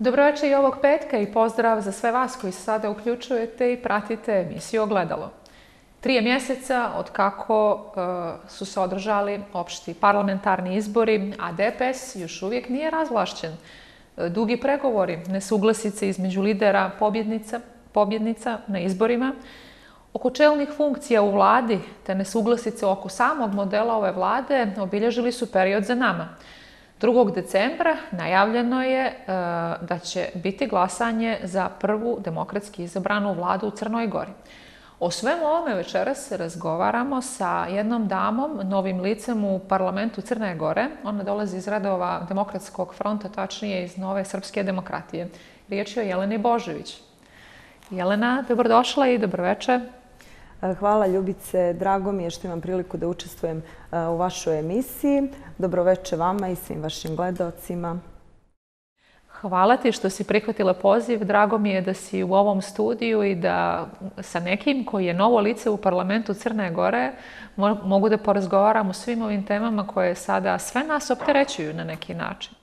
Dobroveče i ovog petka i pozdrav za sve vas koji se sada uključujete i pratite emisiju Ogledalo. Trije mjeseca od kako e, su se održali opšti parlamentarni izbori, a DPS još uvijek nije razvlašćen. E, dugi pregovori, nesuglasice između lidera pobjednica, pobjednica na izborima, oko čelnih funkcija u vladi te nesuglasice oko samog modela ove vlade obilježili su period za nama – 2. decembra najavljeno je e, da će biti glasanje za prvu demokratski izabranu vladu u Crnoj Gori. O svemu ovome večeras razgovaramo sa jednom damom, novim licem u parlamentu Crne Gore. Ona dolazi iz redova Demokratskog fronta, tačnije iz Nove Srpske demokratije. Riječ je o Jeleni Božević. Jelena, dobrodošla i dobroveče. Hvala Ljubice, drago mi je što imam priliku da učestvujem e, u vašoj emisiji. Dobroveče vama i svim vašim gledalcima. Hvala ti što si prihvatila poziv. Drago mi je da si u ovom studiju i da sa nekim koji je novo lice u parlamentu Crne Gore mogu da porazgovaram o svim ovim temama koje sada sve nas opterećuju na neki način.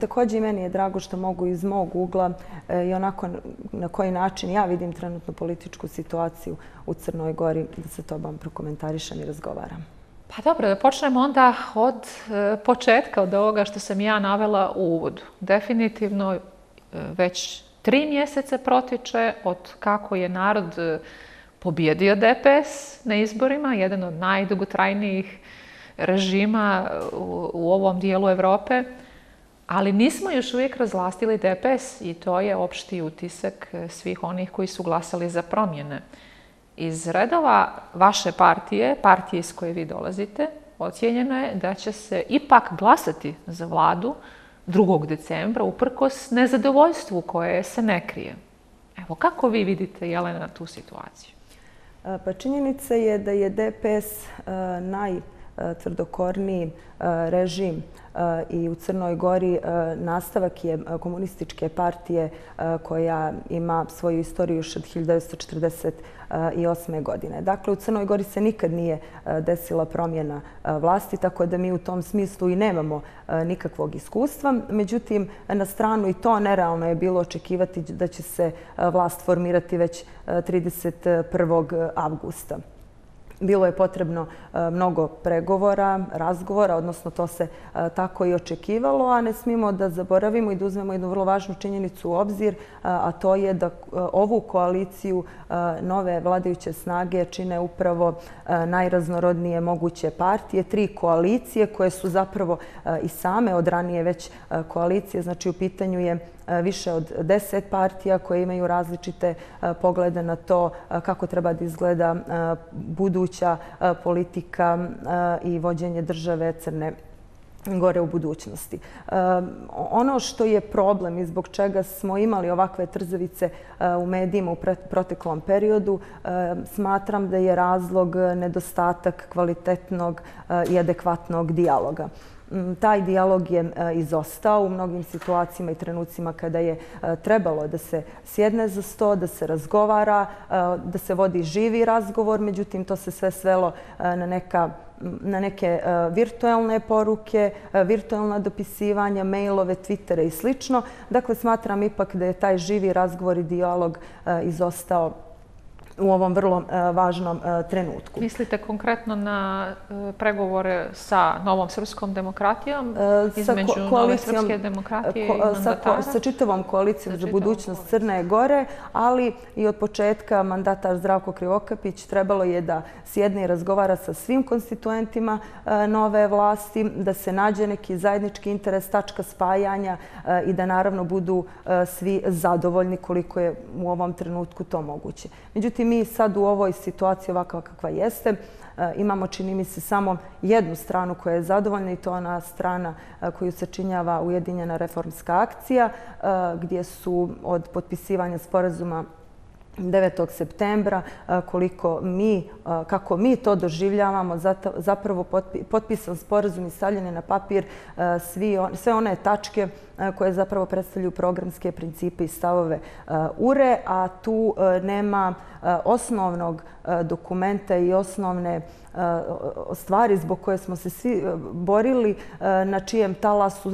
Također i meni je drago što mogu iz mog ugla e, i onako na koji način ja vidim trenutnu političku situaciju u Crnoj Gori da se to vam prokomentarišem i razgovaram. Pa dobro, da počnemo onda od e, početka, od ovoga što sam ja navela u uvodu. Definitivno e, već tri mjesece protiče od kako je narod e, pobjedio DPS na izborima, jedan od najdugotrajnijih režima u ovom dijelu Evrope. Ali nismo još uvijek razlastili DPS i to je opšti utisak eh, svih onih koji su glasali za promjene. Iz redova vaše partije, partije iz koje vi dolazite, ocijenjeno je da će se ipak glasati za vladu 2. decembra uprkos nezadovoljstvu koje se ne krije. Evo, kako vi vidite, Jelena, tu situaciju? Eh, pa činjenica je da je DPS eh, naj tvrdokorni e, režim e, i u Crnoj Gori e, nastavak je komunističke partije koja ima svoju istoriju još od 1948. godine. Dakle, u Crnoj Gori se nikad nije desila promjena vlasti, tako da mi u tom smislu i nemamo nikakvog iskustva. Međutim, na stranu i to nerealno je bilo očekivati da će se vlast formirati već 31. avgusta bilo je potrebno e, mnogo pregovora, razgovora, odnosno to se e, tako i očekivalo, a ne smimo da zaboravimo i da uzmemo jednu vrlo važnu činjenicu u obzir, e, a to je da ovu koaliciju nove vladajuće snage čine upravo najraznorodnije moguće partije, tri koalicije koje su zapravo i same od ranije već koalicije, znači u pitanju je E, više od deset partija koje imaju različite e, poglede na to e, kako treba da izgleda buduća politika i vođenje države Crne gore u budućnosti. Ono što je problem i zbog čega smo imali ovakve trzavice u medijima u proteklom periodu, smatram da je razlog nedostatak kvalitetnog i adekvatnog dijaloga. Taj dijalog je e, izostao u mnogim situacijama i trenucima kada je e, trebalo da se sjedne za sto, da se razgovara, e, da se vodi živi razgovor. Međutim, to se sve svelo na neka na neke virtualne poruke, virtualna dopisivanja, mailove, twittere i slično. Dakle, smatram ipak da je taj živi razgovor i dijalog izostao u ovom vrlo e, važnom e, trenutku. Mislite konkretno na e, pregovore sa Novom srpskom demokratijom, između Nove srpske demokratije i mandatara? Sa čitavom koalicijom za budućnost Crne Gore, ali i od početka mandatar Zdravko Krivokapić trebalo je da sjedne i razgovara sa svim konstituentima nove vlasti, da se nađe neki zajednički interes, tačka spajanja i da naravno budu svi zadovoljni koliko je u ovom trenutku to moguće. Međutim, mi sad u ovoj situaciji ovakva kakva jeste, eh, imamo, čini mi se, samo jednu stranu koja je zadovoljna i to ona strana eh, koju se činjava Ujedinjena reformska akcija, eh, gdje su od potpisivanja sporazuma 9. septembra, koliko mi, kako mi to doživljavamo, zapravo potpisan sporazum i stavljene na papir sve one tačke koje zapravo predstavljaju programske principe i stavove URE, a tu nema osnovnog dokumenta i osnovne stvari zbog koje smo se svi borili, na čijem talasu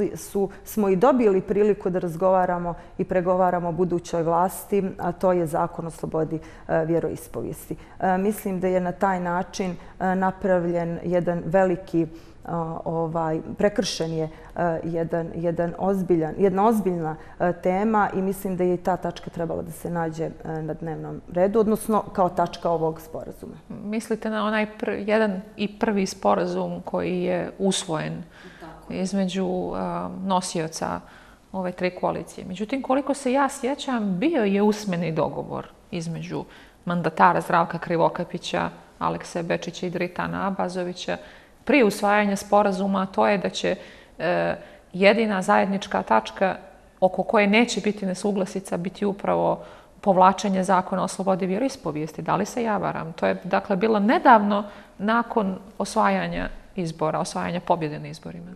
smo i dobili priliku da razgovaramo i pregovaramo o budućoj vlasti, a to je zakon o slobodi vjeroispovijesti. Mislim da je na taj način napravljen jedan veliki ovaj, prekršen je jedan, jedan ozbiljan, jedna ozbiljna tema i mislim da je i ta tačka trebala da se nađe na dnevnom redu, odnosno kao tačka ovog sporazuma. Mislite na onaj pr jedan i prvi sporazum koji je usvojen između nosioca ove tri koalicije. Međutim, koliko se ja sjećam, bio je usmeni dogovor između mandatara Zdravka Krivokapića, Alekse Bečića i Dritana Abazovića prije usvajanja sporazuma, to je da će e, jedina zajednička tačka oko koje neće biti nesuglasica biti upravo povlačenje zakona o slobodi vjeroispovijesti. Da li se ja varam? To je dakle bilo nedavno nakon osvajanja izbora, osvajanja pobjede na izborima.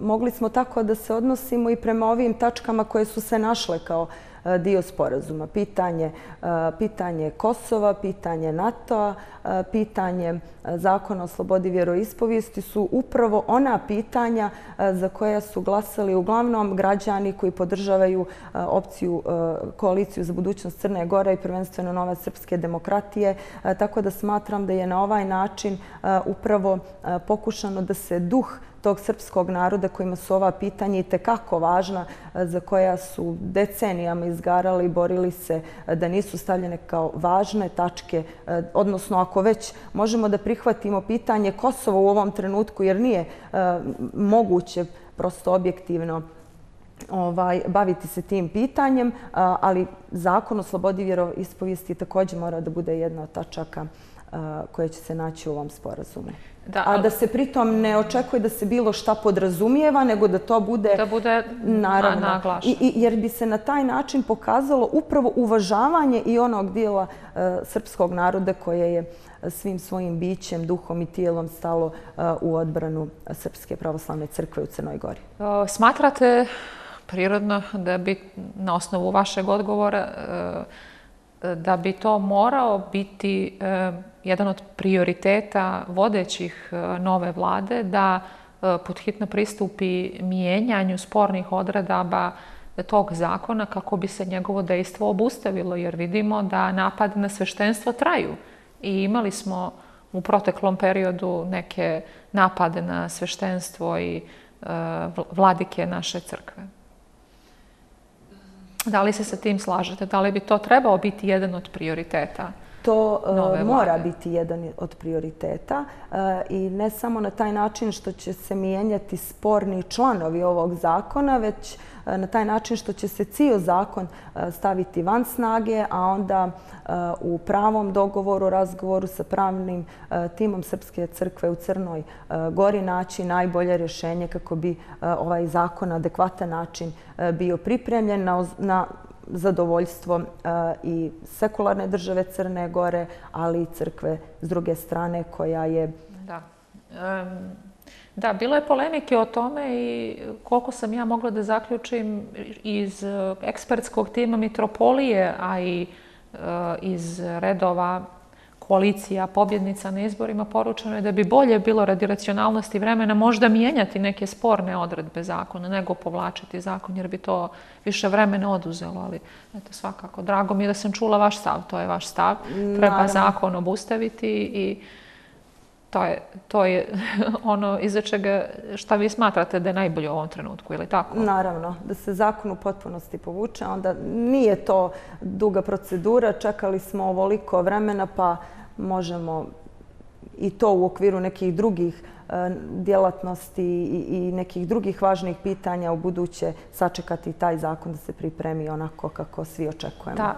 Mogli smo tako da se odnosimo i prema ovim tačkama koje su se našle kao e, dio sporazuma. Pitanje, e, pitanje Kosova, pitanje NATO-a, E, pitanje e, zakona o slobodi vjeroispovijesti su upravo ona pitanja e, za koja su glasali uglavnom građani koji podržavaju opciju koaliciju za budućnost Crne Gore i prvenstveno nove srpske demokratije. Tako da smatram da je na ovaj način upravo pokušano da se duh tog srpskog naroda kojima su ova pitanja i tekako važna, za koja su decenijama izgarali i borili se da nisu stavljene kao važne tačke. Odnosno, ako već možemo da prihvatimo pitanje Kosova u ovom trenutku, jer nije e, moguće prosto objektivno ovaj, baviti se tim pitanjem, ali zakon o slobodi vjeroispovijesti također mora da bude jedna od tačaka koje će se naći u ovom sporazumu. Da, a da se pritom ne očekuje da se bilo šta podrazumijeva, nego da to bude, da bude naravno, i, jer bi se na taj način pokazalo upravo uvažavanje i onog dijela uh, srpskog naroda koje je svim svojim bićem, duhom i tijelom stalo uh, u odbranu Srpske pravoslavne crkve u Crnoj Gori. Uh, smatrate prirodno da bi na osnovu vašeg odgovora da bi to morao biti jedan od prioriteta vodećih e, nove vlade da e, podhitno pristupi mijenjanju spornih odredaba tog zakona kako bi se njegovo dejstvo obustavilo, jer vidimo da napad na sveštenstvo traju. I imali smo u proteklom periodu neke napade na sveštenstvo i e, vladike naše crkve. Da li se sa tim slažete? Da li bi to trebao biti jedan od prioriteta? To uh, mora biti jedan od prioriteta uh, i ne samo na taj način što će se mijenjati sporni članovi ovog zakona, već uh, na taj način što će se cijel zakon staviti van snage, a onda u pravom dogovoru, razgovoru sa pravnim timom Srpske crkve u Crnoj Gori naći najbolje rješenje kako bi ovaj zakon na adekvatan način bio pripremljen na zadovoljstvo e, i sekularne države Crne Gore, ali i crkve s druge strane koja je... Da. Da, bilo je polemike o tome i koliko sam ja mogla da zaključim iz e, ekspertskog tima Mitropolije, a i e, iz redova koalicija pobjednica na izborima poručeno je da bi bolje bilo radi racionalnosti vremena možda mijenjati neke sporne odredbe zakona nego povlačiti zakon jer bi to više vremena oduzelo. Ali eto, svakako, drago mi je da sam čula vaš stav. To je vaš stav. Treba zakon obustaviti i to je, to je ono iza čega šta vi smatrate da je najbolje u ovom trenutku, ili tako? Naravno, da se zakon u potpunosti povuče, onda nije to duga procedura, čekali smo ovoliko vremena pa možemo i to u okviru nekih drugih e, djelatnosti i nekih drugih važnih pitanja u buduće sačekati taj zakon da se pripremi onako kako svi očekujemo. Da,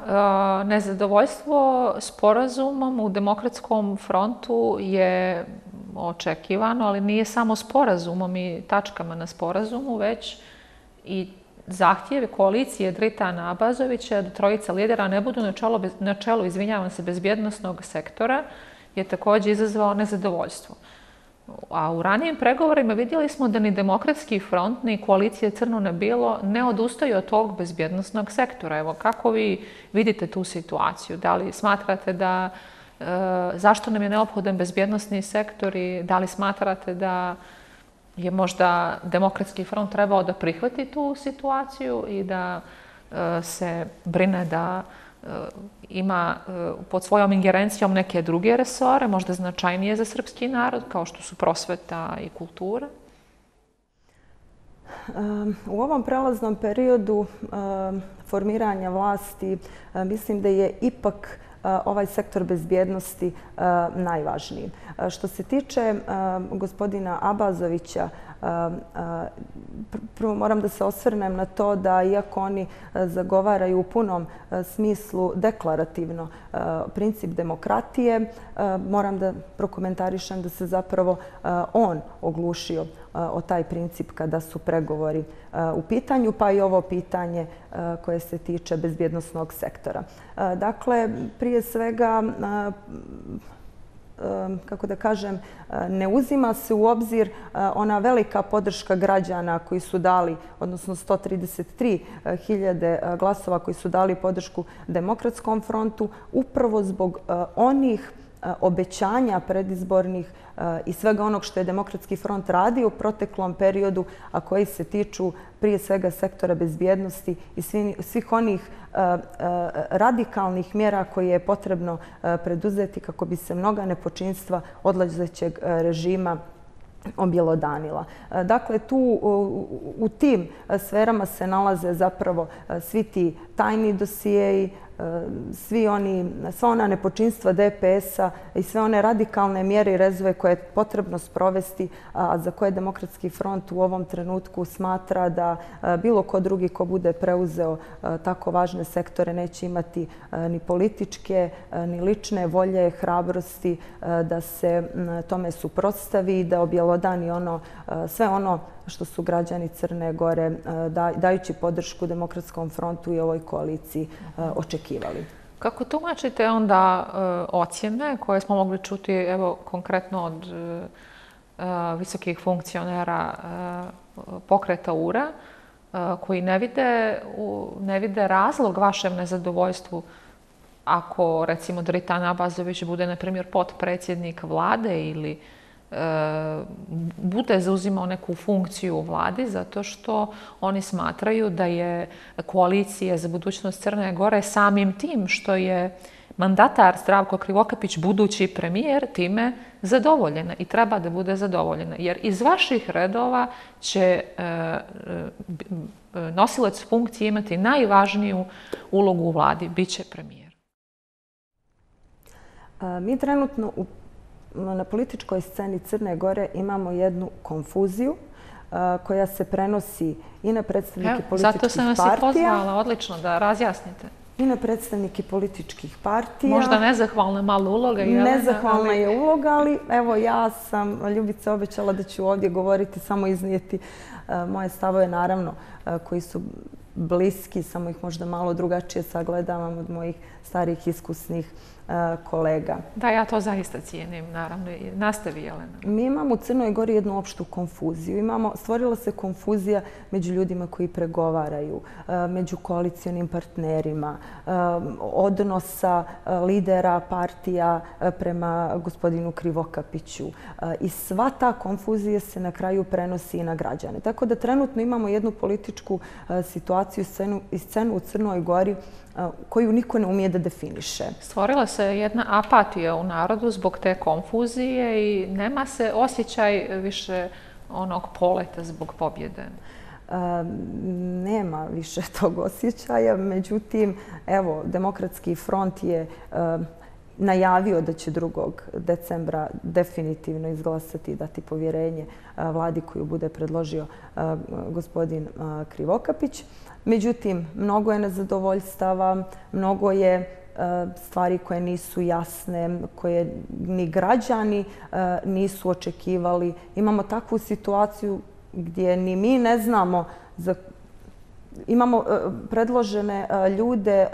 e, nezadovoljstvo sporazumom u demokratskom frontu je očekivano, ali nije samo sporazumom i tačkama na sporazumu, već i zahtjeve koalicije Dritana Abazovića da trojica lidera ne budu na čelu, na čelu izvinjavam se, bezbjednostnog sektora je također izazvao nezadovoljstvo. A u ranijim pregovorima vidjeli smo da ni demokratski front, ni koalicija Crno na Bilo ne odustaju od tog bezbjednostnog sektora. Evo, kako vi vidite tu situaciju? Da li smatrate da e, zašto nam je neophodan bezbjednostni sektor i da li smatrate da je možda demokratski front trebao da prihvati tu situaciju i da e, se brine da Eh, ima eh, pod svojom ingerencijom neke druge resore, možda značajnije za srpski narod, kao što su prosveta i kultura? U ovom prelaznom periodu formiranja vlasti mislim da je ipak eh, ovaj sektor bezbjednosti najvažniji. Što se tiče gospodina Abazovića, prvo moram da se osvrnem na to da iako oni e, zagovaraju u punom e, smislu deklarativno e, princip demokratije, moram da prokomentarišem da se zapravo on oglušio o taj princip kada su pregovori u pitanju, pa i ovo pitanje koje se tiče bezbjednostnog sektora. Dakle, prije svega kako da kažem, ne uzima se u obzir ona velika podrška građana koji su dali, odnosno 133.000 glasova koji su dali podršku Demokratskom frontu, upravo zbog onih obećanja predizbornih i svega onog što je Demokratski front radio u proteklom periodu, a koji se tiču prije svega sektora bezbjednosti i svih onih radikalnih mjera koje je potrebno preduzeti kako bi se mnoga nepočinstva odlazećeg režima objelodanila. Dakle, tu u tim sferama se nalaze zapravo svi ti tajni dosijeji, svi oni, sva ona nepočinstva DPS-a i sve one radikalne mjere i rezove koje je potrebno sprovesti, a za koje Demokratski front u ovom trenutku smatra da bilo ko drugi ko bude preuzeo tako važne sektore neće imati ni političke, ni lične volje, hrabrosti da se tome suprotstavi i da objelodani ono, sve ono što su građani Crne Gore e, dajući podršku Demokratskom frontu i ovoj koaliciji e, očekivali. Kako tumačite onda e, ocjene koje smo mogli čuti evo, konkretno od visokih funkcionera pokreta URA, koji ne vide, ne vide razlog vašem nezadovoljstvu ako, recimo, Dritan Abazović bude, na primjer, potpredsjednik vlade ili Eh, bude zauzimao neku funkciju u vladi zato što oni smatraju da je koalicija za budućnost Crne Gore samim tim što je mandatar Zdravko Krivokapić, budući premijer, time zadovoljena i treba da bude zadovoljena. Jer iz vaših redova će eh, eh, nosilac funkcije imati najvažniju ulogu u vladi, bit će premijer. Mi trenutno u na političkoj sceni Crne Gore imamo jednu konfuziju koja se prenosi i na predstavnike političkih partija. Zato sam vas i pozvala, odlično, da razjasnite. I na predstavnike političkih partija. Možda nezahvalna mala uloga. Nezahvalna je uloga, ali evo ja sam Ljubica obećala da ću ovdje govoriti, samo iznijeti moje stavove, naravno, koji su bliski, samo ih možda malo drugačije sagledavam od mojih starih iskusnih kolega. Da, ja to zaista cijenim, naravno. Nastavi, Jelena. Mi imamo u Crnoj Gori jednu opštu konfuziju. Imamo, stvorila se konfuzija među ljudima koji pregovaraju, među koalicijonim partnerima, odnosa lidera partija prema gospodinu Krivokapiću. I sva ta konfuzija se na kraju prenosi i na građane. Tako da trenutno imamo jednu političku situaciju i scenu u Crnoj Gori koju niko ne umije da definiše. Stvorila se jedna apatija u narodu zbog te konfuzije i nema se osjećaj više onog poleta zbog pobjede. Nema više tog osjećaja, međutim, evo, Demokratski front je najavio da će 2. decembra definitivno izglasati i dati povjerenje vladi koju bude predložio gospodin Krivokapić. Međutim, mnogo je nezadovoljstava, mnogo je e, stvari koje nisu jasne, koje ni građani e, nisu očekivali. Imamo takvu situaciju gdje ni mi ne znamo za imamo e, predložene ljude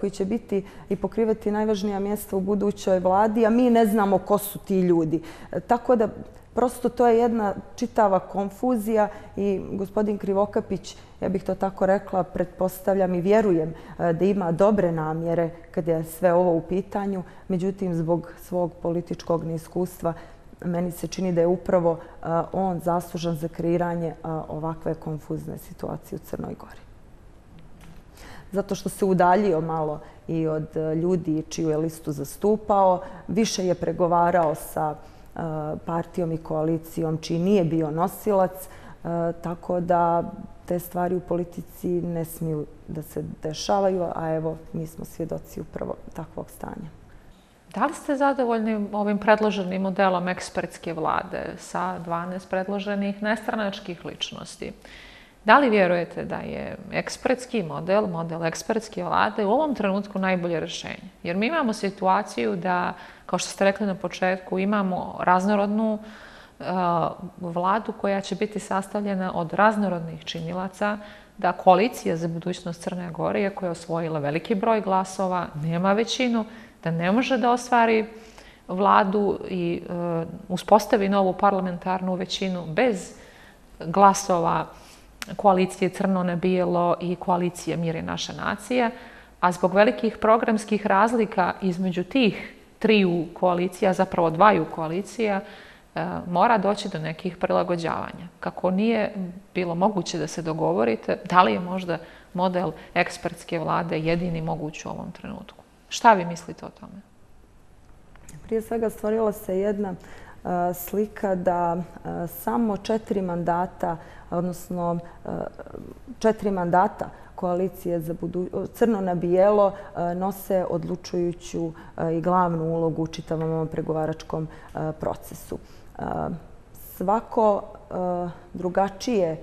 koji će biti i pokrivati najvažnija mjesta u budućoj vladi, a mi ne znamo ko su ti ljudi. Tako da Prosto to je jedna čitava konfuzija i gospodin Krivokapić, ja bih to tako rekla, pretpostavljam i vjerujem e, da ima dobre namjere kad je sve ovo u pitanju. Međutim, zbog svog političkog neiskustva, meni se čini da je upravo e, on zaslužan za kreiranje e, ovakve konfuzne situacije u Crnoj Gori. Zato što se udaljio malo i od ljudi čiju je listu zastupao, više je pregovarao sa partijom i koalicijom čiji nije bio nosilac, e, tako da te stvari u politici ne smiju da se dešavaju, a evo, mi smo svjedoci upravo takvog stanja. Da li ste zadovoljni ovim predloženim modelom ekspertske vlade sa 12 predloženih nestranačkih ličnosti? Da li vjerujete da je ekspertski model, model ekspertske vlade u ovom trenutku najbolje rešenje? Jer mi imamo situaciju da kao što ste rekli na početku, imamo raznorodnu uh, vladu koja će biti sastavljena od raznorodnih činilaca, da koalicija za budućnost Crne Gore, koja je osvojila veliki broj glasova, nema većinu, da ne može da ostvari vladu i uh, uspostavi novu parlamentarnu većinu bez glasova koalicije Crno na bijelo i koalicije Mir je naša nacija, a zbog velikih programskih razlika između tih triju koalicija, zapravo dvaju koalicija, e, mora doći do nekih prilagođavanja. Kako nije bilo moguće da se dogovorite, da li je možda model ekspertske vlade jedini moguć u ovom trenutku? Šta vi mislite o tome? Prije svega stvorila se jedna slika da samo četiri mandata, odnosno četiri mandata koalicije za crno na bijelo nose odlučujuću i glavnu ulogu u čitavom ovom pregovaračkom procesu. Svako drugačije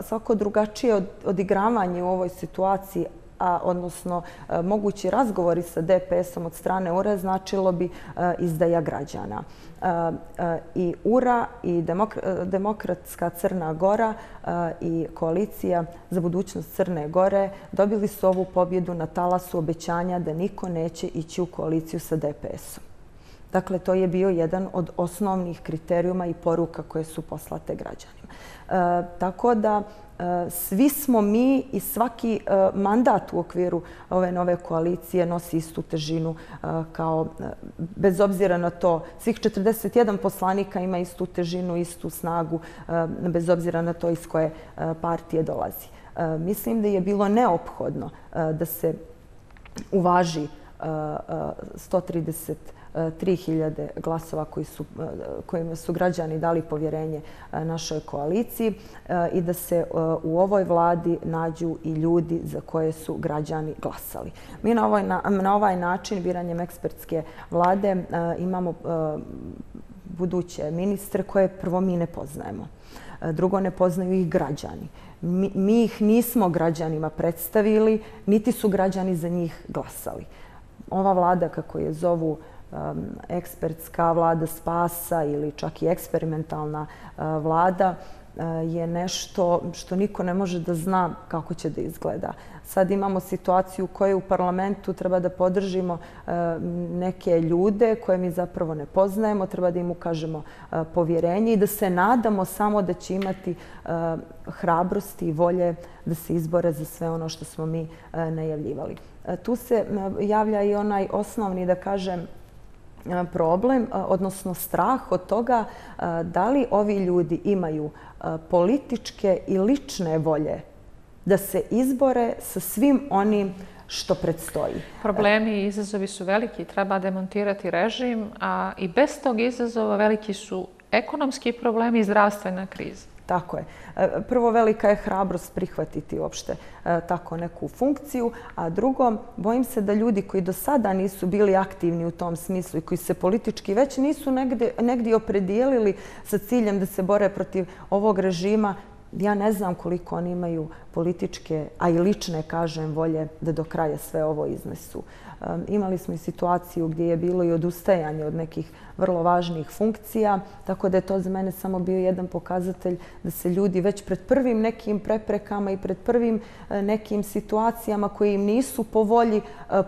svako drugačije odigravanje u ovoj situaciji a odnosno e, mogući razgovori sa DPS-om od strane URA značilo bi e, izdaja građana. I URA i Demokratska Crna Gora i koalicija za budućnost Crne Gore dobili su ovu pobjedu na talasu obećanja da niko neće ići u koaliciju sa DPS-om. Dakle, to je bio jedan od osnovnih kriterijuma i poruka koje su poslate građanima. Tako da Eh, svi smo mi i svaki eh, mandat u okviru ove nove koalicije nosi istu težinu eh, kao, bez obzira na to, svih 41 poslanika ima istu težinu, istu snagu, bez obzira na to iz koje partije dolazi. Mislim da je bilo neophodno da se uvaži 130 3000 glasova koji su, e, kojima su građani dali povjerenje e, našoj koaliciji e, i da se u ovoj vladi nađu i ljudi za koje su građani glasali. Mi na ovaj, na ovaj način, biranjem ekspertske vlade, imamo buduće ministre koje prvo mi ne poznajemo. Drugo, ne poznaju ih građani. Mi, mi ih nismo građanima predstavili, niti su građani za njih glasali. Ova vlada, kako je zovu ekspertska vlada spasa ili čak i eksperimentalna e, vlada e, je nešto što niko ne može da zna kako će da izgleda. Sad imamo situaciju u kojoj u parlamentu treba da podržimo e, neke ljude koje mi zapravo ne poznajemo, treba da im ukažemo povjerenje i da se nadamo samo da će imati hrabrosti i volje da se izbore za sve ono što smo mi najavljivali. Tu se javlja i onaj osnovni, da kažem, problem, odnosno strah od toga da li ovi ljudi imaju političke i lične volje da se izbore sa svim onim što predstoji. E, problemi i izazovi su veliki, treba demontirati režim, a i bez tog izazova veliki su ekonomski problemi i zdravstvena kriza. Tako je. E, prvo, velika je hrabrost prihvatiti uopšte e, tako neku funkciju, a drugo, bojim se da ljudi koji do sada nisu bili aktivni u tom smislu i koji se politički već nisu negdje, negdje opredijelili sa ciljem da se bore protiv ovog režima, ja ne znam koliko oni imaju političke, a i lične, kažem, volje da do kraja sve ovo iznesu. Imali smo i situaciju gdje je bilo i odustajanje od nekih vrlo važnih funkcija, tako da je to za mene samo bio jedan pokazatelj da se ljudi već pred prvim nekim preprekama i pred prvim e, nekim situacijama koje im nisu po volji e,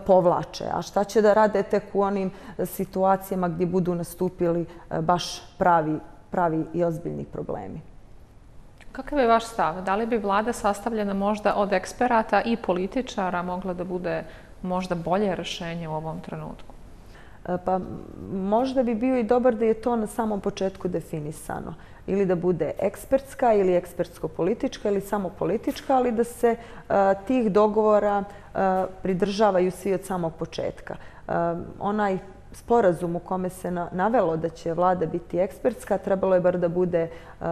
povlače. A šta će da rade tek u onim e, situacijama gdje budu nastupili baš pravi, pravi i ozbiljni problemi? Kakav je vaš stav? Da li bi vlada sastavljena možda od eksperata i političara mogla da bude možda bolje rešenje u ovom trenutku? E, pa možda bi bio i dobar da je to na samom početku definisano. Ili da bude ekspertska ili ekspertsko-politička ili samo politička, ali da se e, tih dogovora e, pridržavaju svi od samog početka. Onaj sporazum u kome se navelo da će vlada biti ekspertska, trebalo je bar da bude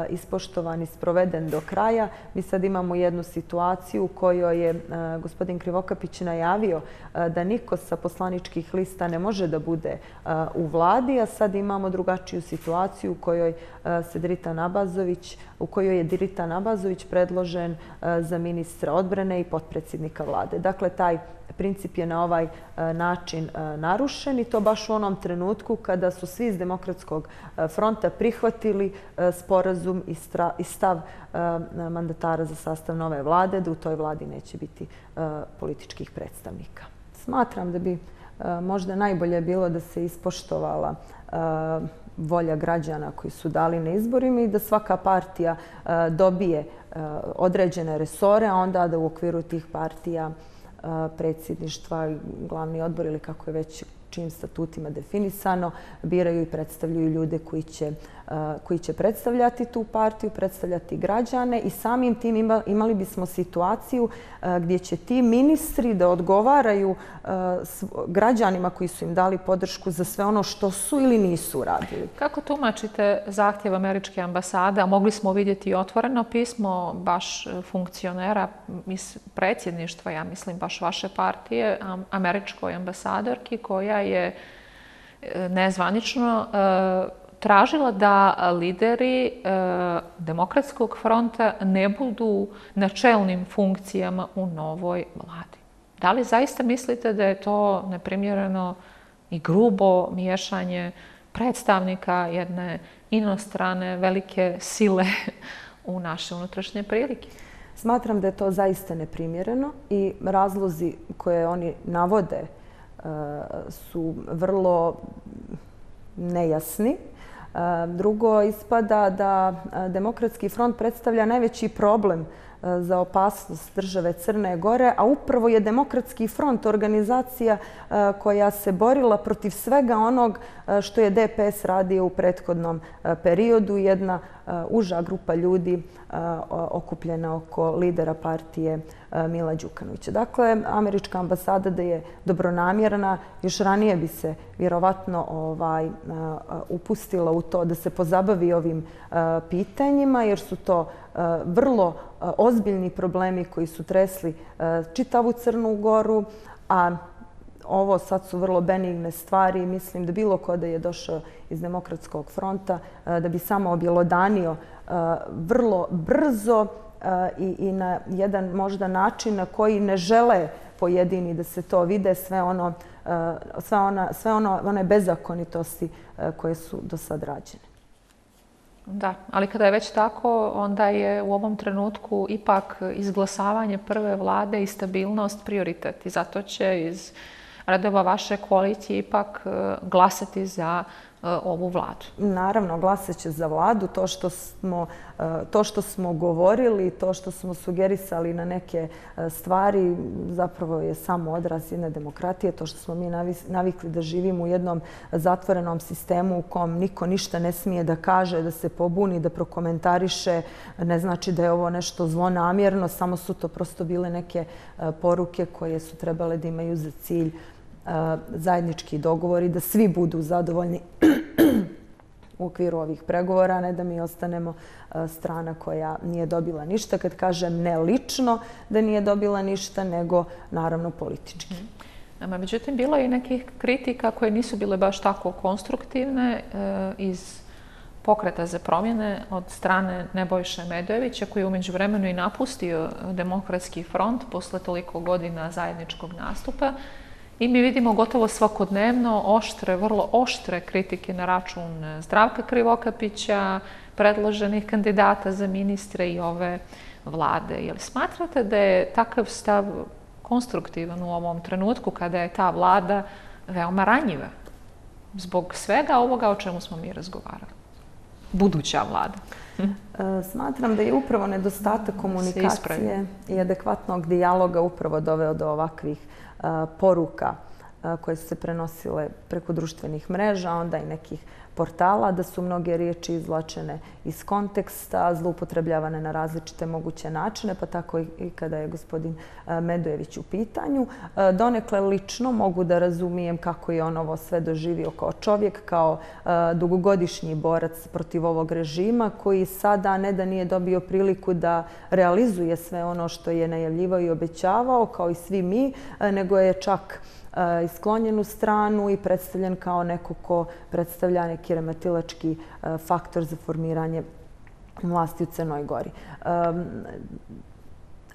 ispoštovan i sproveden do kraja. Mi sad imamo jednu situaciju u kojoj je gospodin Krivokapić najavio da niko sa poslaničkih lista ne može da bude u vladi, a sad imamo drugačiju situaciju u kojoj se Drita Nabazović, u kojoj je Drita Nabazović predložen za ministra odbrane i potpredsjednika vlade. Dakle, taj princip je na ovaj način narušen i to baš u onom trenutku kada su svi iz Demokratskog fronta prihvatili sporazum i stav e, mandatara za sastav nove vlade da u toj vladi neće biti e, političkih predstavnika. Smatram da bi e, možda najbolje bilo da se ispoštovala volja građana koji su dali na izborima i da svaka partija dobije određene resore, a onda da u okviru tih partija predsjedništva, glavni odbor ili kako je već čim statutima definisano, biraju i predstavljaju ljude koji će koji će predstavljati tu partiju, predstavljati građane i samim tim imali bismo situaciju gdje će ti ministri da odgovaraju građanima koji su im dali podršku za sve ono što su ili nisu uradili. Kako tumačite zahtjev američke ambasade, a mogli smo vidjeti i otvoreno pismo baš e, funkcionera iz predsjedništva, ja mislim baš vaše partije, američkoj ambasadorki koja je e, nezvanično e, tražila da lideri e, Demokratskog fronta ne budu na čelnim funkcijama u novoj vladi. Da li zaista mislite da je to neprimjereno i grubo miješanje predstavnika jedne inostrane velike sile u naše unutrašnje prilike? Smatram da je to zaista neprimjereno i razlozi koje oni navode e, su vrlo nejasni. Drugo, ispada da Demokratski front predstavlja najveći problem Eh, za opasnost države Crne Gore, a upravo je Demokratski front organizacija eh, koja se borila protiv svega onog eh, što je DPS radio u prethodnom periodu. Jedna uža grupa ljudi okupljena oko lidera partije Mila Đukanovića. Dakle, američka ambasada da je dobronamjerna, još ranije bi se vjerovatno ovaj, upustila u to da se pozabavi ovim pitanjima, jer su to E, vrlo e, ozbiljni problemi koji su tresli e, čitavu Crnu Goru, a ovo sad su vrlo benigne stvari. Mislim da bilo ko da je došao iz Demokratskog fronta, da bi samo objelodanio vrlo brzo i, i na jedan možda način na koji ne žele pojedini da se to vide, sve ono, sve ona, sve ono, one bezakonitosti koje su do sad rađene. Da, ali kada je već tako, onda je u ovom trenutku ipak izglasavanje prve vlade i stabilnost prioritet. I zato će iz redova vaše koalicije ipak e, glasati za Eh, ovu vladu? Naravno, glaseće za vladu. To što smo, eh, to što smo govorili, to što smo sugerisali na neke eh, stvari, zapravo je samo odraz jedne demokratije. To što smo mi navikli da živimo u jednom zatvorenom sistemu u kom niko ništa ne smije da kaže, da se pobuni, da prokomentariše, ne znači da je ovo nešto zlonamjerno, samo su to prosto bile neke poruke koje su trebale da imaju za cilj zajednički dogovori, da svi budu zadovoljni u okviru ovih pregovora, ne da mi ostanemo strana koja nije dobila ništa. Kad kažem ne lično da nije dobila ništa, nego naravno politički. Mhm. Međutim, bilo je i nekih kritika koje nisu bile baš tako konstruktivne e, iz pokreta za promjene od strane Nebojše Medojevića, koji je umeđu vremenu i napustio demokratski front posle toliko godina zajedničkog nastupa. I mi vidimo gotovo svakodnevno oštre, vrlo oštre kritike na račun Zdravka Krivokapića, predloženih kandidata za ministre i ove vlade. Jel smatrate da je takav stav konstruktivan u ovom trenutku kada je ta vlada veoma ranjiva zbog svega ovoga o čemu smo mi razgovarali? Buduća vlada. E, smatram da je upravo nedostatak komunikacije i adekvatnog dijaloga upravo doveo do ovakvih e, poruka koje su se prenosile preko društvenih mreža, onda i nekih portala, da su mnoge riječi izlačene iz konteksta, zloupotrebljavane na različite moguće načine, pa tako i kada je gospodin e, Medojević u pitanju. E, donekle lično mogu da razumijem kako je on ovo sve doživio kao čovjek, kao e, dugogodišnji borac protiv ovog režima, koji sada ne da nije dobio priliku da realizuje sve ono što je najavljivao i obećavao, kao i svi mi, nego je čak Eh, isklonjenu stranu i predstavljen kao neko ko predstavlja neki remetilački eh, faktor za formiranje vlasti u Crnoj Gori.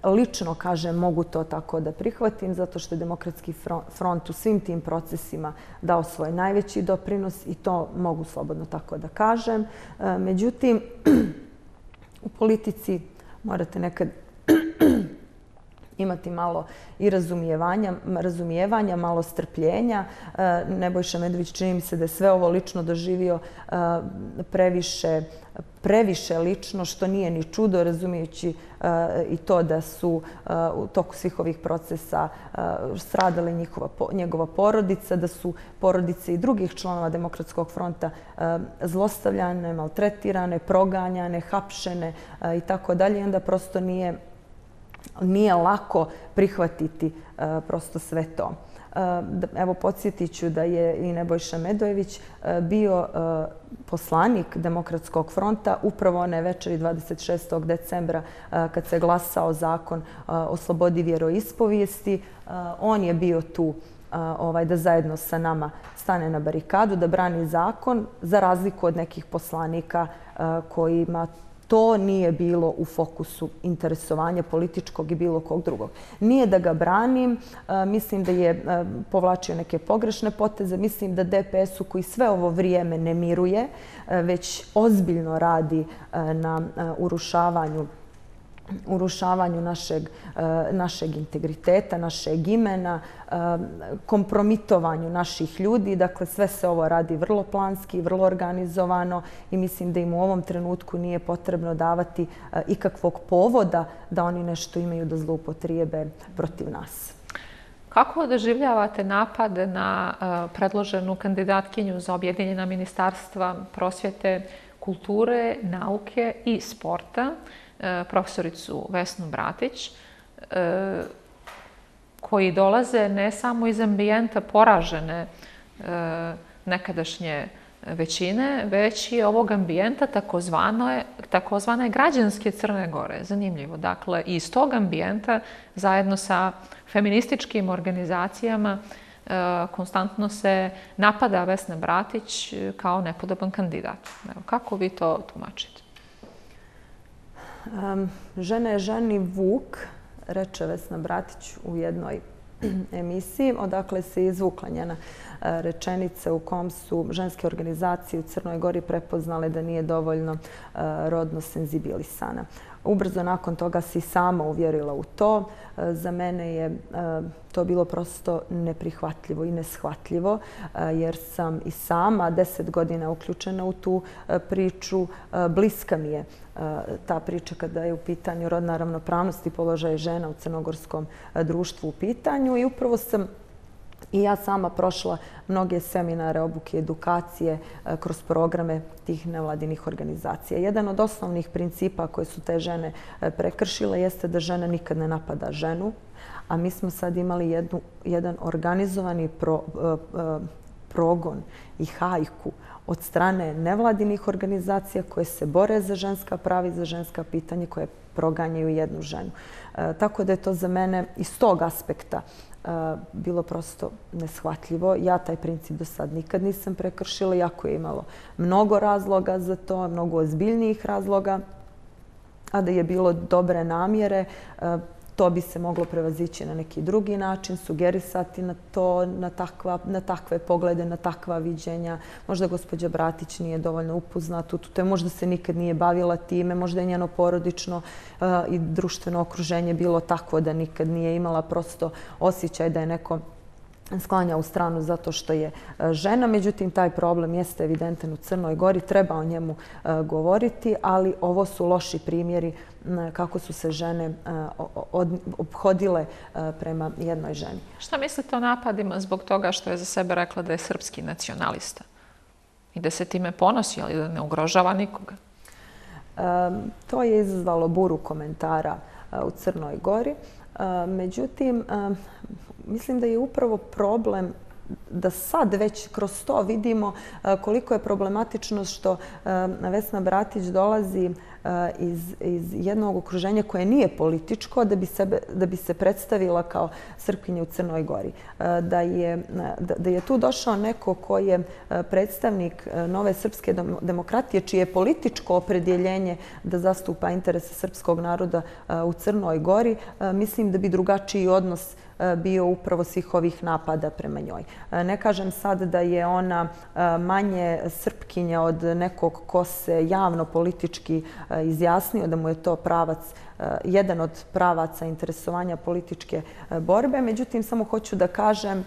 Lično, kažem, mogu to tako da prihvatim, zato što je Demokratski front u svim tim procesima dao svoj najveći doprinos i to mogu slobodno tako da kažem. Eh, međutim, u politici morate nekad imati malo i razumijevanja, razumijevanja malo strpljenja. E, Nebojša Medović čini mi se da je sve ovo lično doživio e, previše, previše lično, što nije ni čudo, razumijući e, i to da su u toku svih ovih procesa stradale njihova, njegova porodica, da su porodice i drugih članova Demokratskog fronta zlostavljane, maltretirane, proganjane, hapšene i tako dalje. I onda prosto nije nije lako prihvatiti e, prosto sve to. E, evo, podsjetit ću da je i Nebojša Medojević e, bio poslanik Demokratskog fronta upravo one večeri 26. decembra kad se glasao zakon o slobodi vjeroispovijesti. On je bio tu ovaj, da zajedno sa nama stane na barikadu, da brani zakon, za razliku od nekih poslanika kojima to nije bilo u fokusu interesovanja političkog i bilo kog drugog. Nije da ga branim, e, mislim da je e, povlačio neke pogrešne poteze, mislim da DPS-u koji sve ovo vrijeme ne miruje, e, već ozbiljno radi na urušavanju urušavanju našeg, e, našeg integriteta, našeg imena, e, kompromitovanju naših ljudi. Dakle, sve se ovo radi vrlo planski, vrlo organizovano i mislim da im u ovom trenutku nije potrebno davati e, ikakvog povoda da oni nešto imaju da zloupotrijebe protiv nas. Kako doživljavate napad na predloženu kandidatkinju za objedinjena ministarstva prosvjete, kulture, nauke i sporta? E, profesoricu Vesnu Bratić, e, koji dolaze ne samo iz ambijenta poražene e, nekadašnje većine, već i ovog ambijenta takozvane, takozvane građanske Crne Gore. Zanimljivo. Dakle, iz tog ambijenta, zajedno sa feminističkim organizacijama, konstantno se napada Vesna Bratić kao nepodoban kandidat. Kako vi to tumačite? Žena je ženi Vuk, reče Vesna Bratić u jednoj emisiji, odakle se izvukla njena e, rečenica u kom su ženske organizacije u Crnoj Gori prepoznale da nije dovoljno e, rodno senzibilisana. Ubrzo nakon toga si sama uvjerila u to. E, za mene je e, to bilo prosto neprihvatljivo i neshvatljivo e, jer sam i sama deset godina uključena u tu priču. Bliska mi je ta priča kada je u pitanju rodna ravnopravnost i položaj žena u crnogorskom društvu u pitanju. I upravo sam i ja sama prošla mnoge seminare, obuke, edukacije e, kroz programe tih nevladinih organizacija. Jedan od osnovnih principa koje su te žene e, prekršile jeste da žena nikad ne napada ženu, a mi smo sad imali jednu, jedan organizovani pro, e, progon i hajku od strane nevladinih organizacija koje se bore za ženska prava i za ženska pitanja koje proganjaju jednu ženu. E, tako da je to za mene iz tog aspekta bilo prosto neshvatljivo. Ja taj princip do sad nikad nisam prekršila, jako je imalo mnogo razloga za to, mnogo ozbiljnijih razloga, a da je bilo dobre namjere, to bi se moglo prevazići na neki drugi način, sugerisati na to, na, takva, na takve poglede, na takva viđenja. Možda gospođa Bratić nije dovoljno upoznata u to, možda se nikad nije bavila time, možda je njeno porodično uh, i društveno okruženje bilo takvo da nikad nije imala prosto osjećaj da je neko sklanja u stranu zato što je e, žena. Međutim, taj problem jeste evidentan u Crnoj Gori. Treba o njemu e, govoriti, ali ovo su loši primjeri kako su se žene e, obhodile prema jednoj ženi. Šta mislite o napadima zbog toga što je za sebe rekla da je srpski nacionalista? I da se time ponosi, ali da ne ugrožava nikoga? To je izazvalo buru komentara u Crnoj Gori. Međutim, mislim da je upravo problem da sad već kroz to vidimo e, koliko je problematično što e, Vesna Bratić dolazi e, iz, iz jednog okruženja koje nije političko da bi, sebe, da bi se predstavila kao Srpkinje u Crnoj Gori. Da je, da, je tu došao neko koji je predstavnik nove srpske demokratije čije je političko opredjeljenje da zastupa interese srpskog naroda u Crnoj Gori, mislim da bi drugačiji odnos E, bio upravo svih ovih napada prema njoj. E, ne kažem sad da je ona e, manje srpkinja od nekog ko se javno politički izjasnio, da mu je to pravac jedan od pravaca interesovanja političke borbe. Međutim, samo hoću da kažem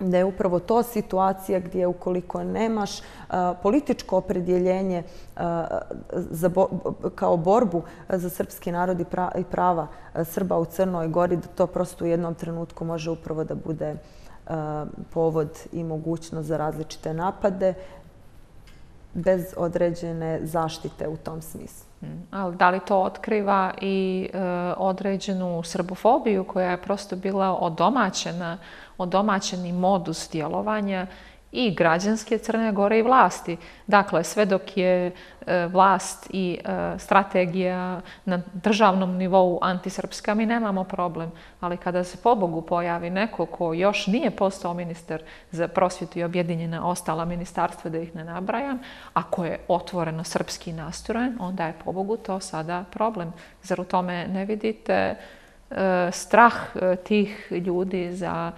da je upravo to situacija gdje ukoliko nemaš političko opredjeljenje kao borbu za srpski narod i prava Srba u Crnoj Gori, da to prosto u jednom trenutku može upravo da bude povod i mogućnost za različite napade bez određene zaštite u tom smislu. Ali da li to otkriva i e, određenu srbofobiju koja je prosto bila odomaćena, odomaćeni modus djelovanja i građanske Crne Gore i vlasti. Dakle, sve dok je e, vlast i e, strategija na državnom nivou antisrpska, mi nemamo problem. Ali kada se po Bogu pojavi neko ko još nije postao ministar za prosvjetu i objedinjena ostala ministarstva, da ih ne nabrajam, ako je otvoreno srpski nastrojen, onda je po Bogu to sada problem. Zar u tome ne vidite e, strah e, tih ljudi za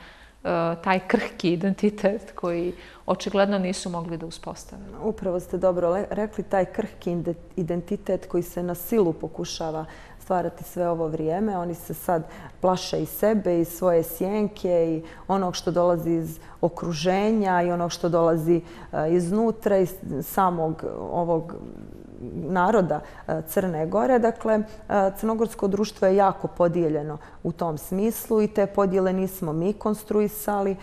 E, taj krhki identitet koji očigledno nisu mogli da uspostave. Upravo ste dobro rekli, taj krhki identitet koji se na silu pokušava stvarati sve ovo vrijeme. Oni se sad plaše i sebe i svoje sjenke i onog što dolazi iz okruženja i onog što dolazi e, iznutra i samog ovog naroda e, Crne Gore. Dakle, e, crnogorsko društvo je jako podijeljeno u tom smislu i te podijele nismo mi konstruisali.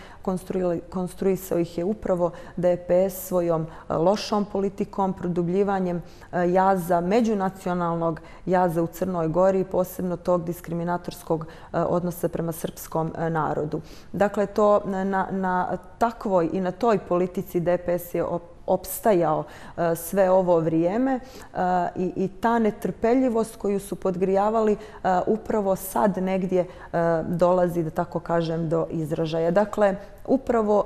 Konstruisao ih je upravo DPS svojom e, lošom politikom, produbljivanjem jaza, međunacionalnog jaza u Crnoj Gori i posebno tog diskriminatorskog odnosa prema srpskom narodu. Dakle, to na, na takvoj i na toj politici DPS je opstajao e, sve ovo vrijeme e, i, i ta netrpeljivost koju su podgrijavali e, upravo sad negdje dolazi, da tako kažem, do izražaja. Dakle, upravo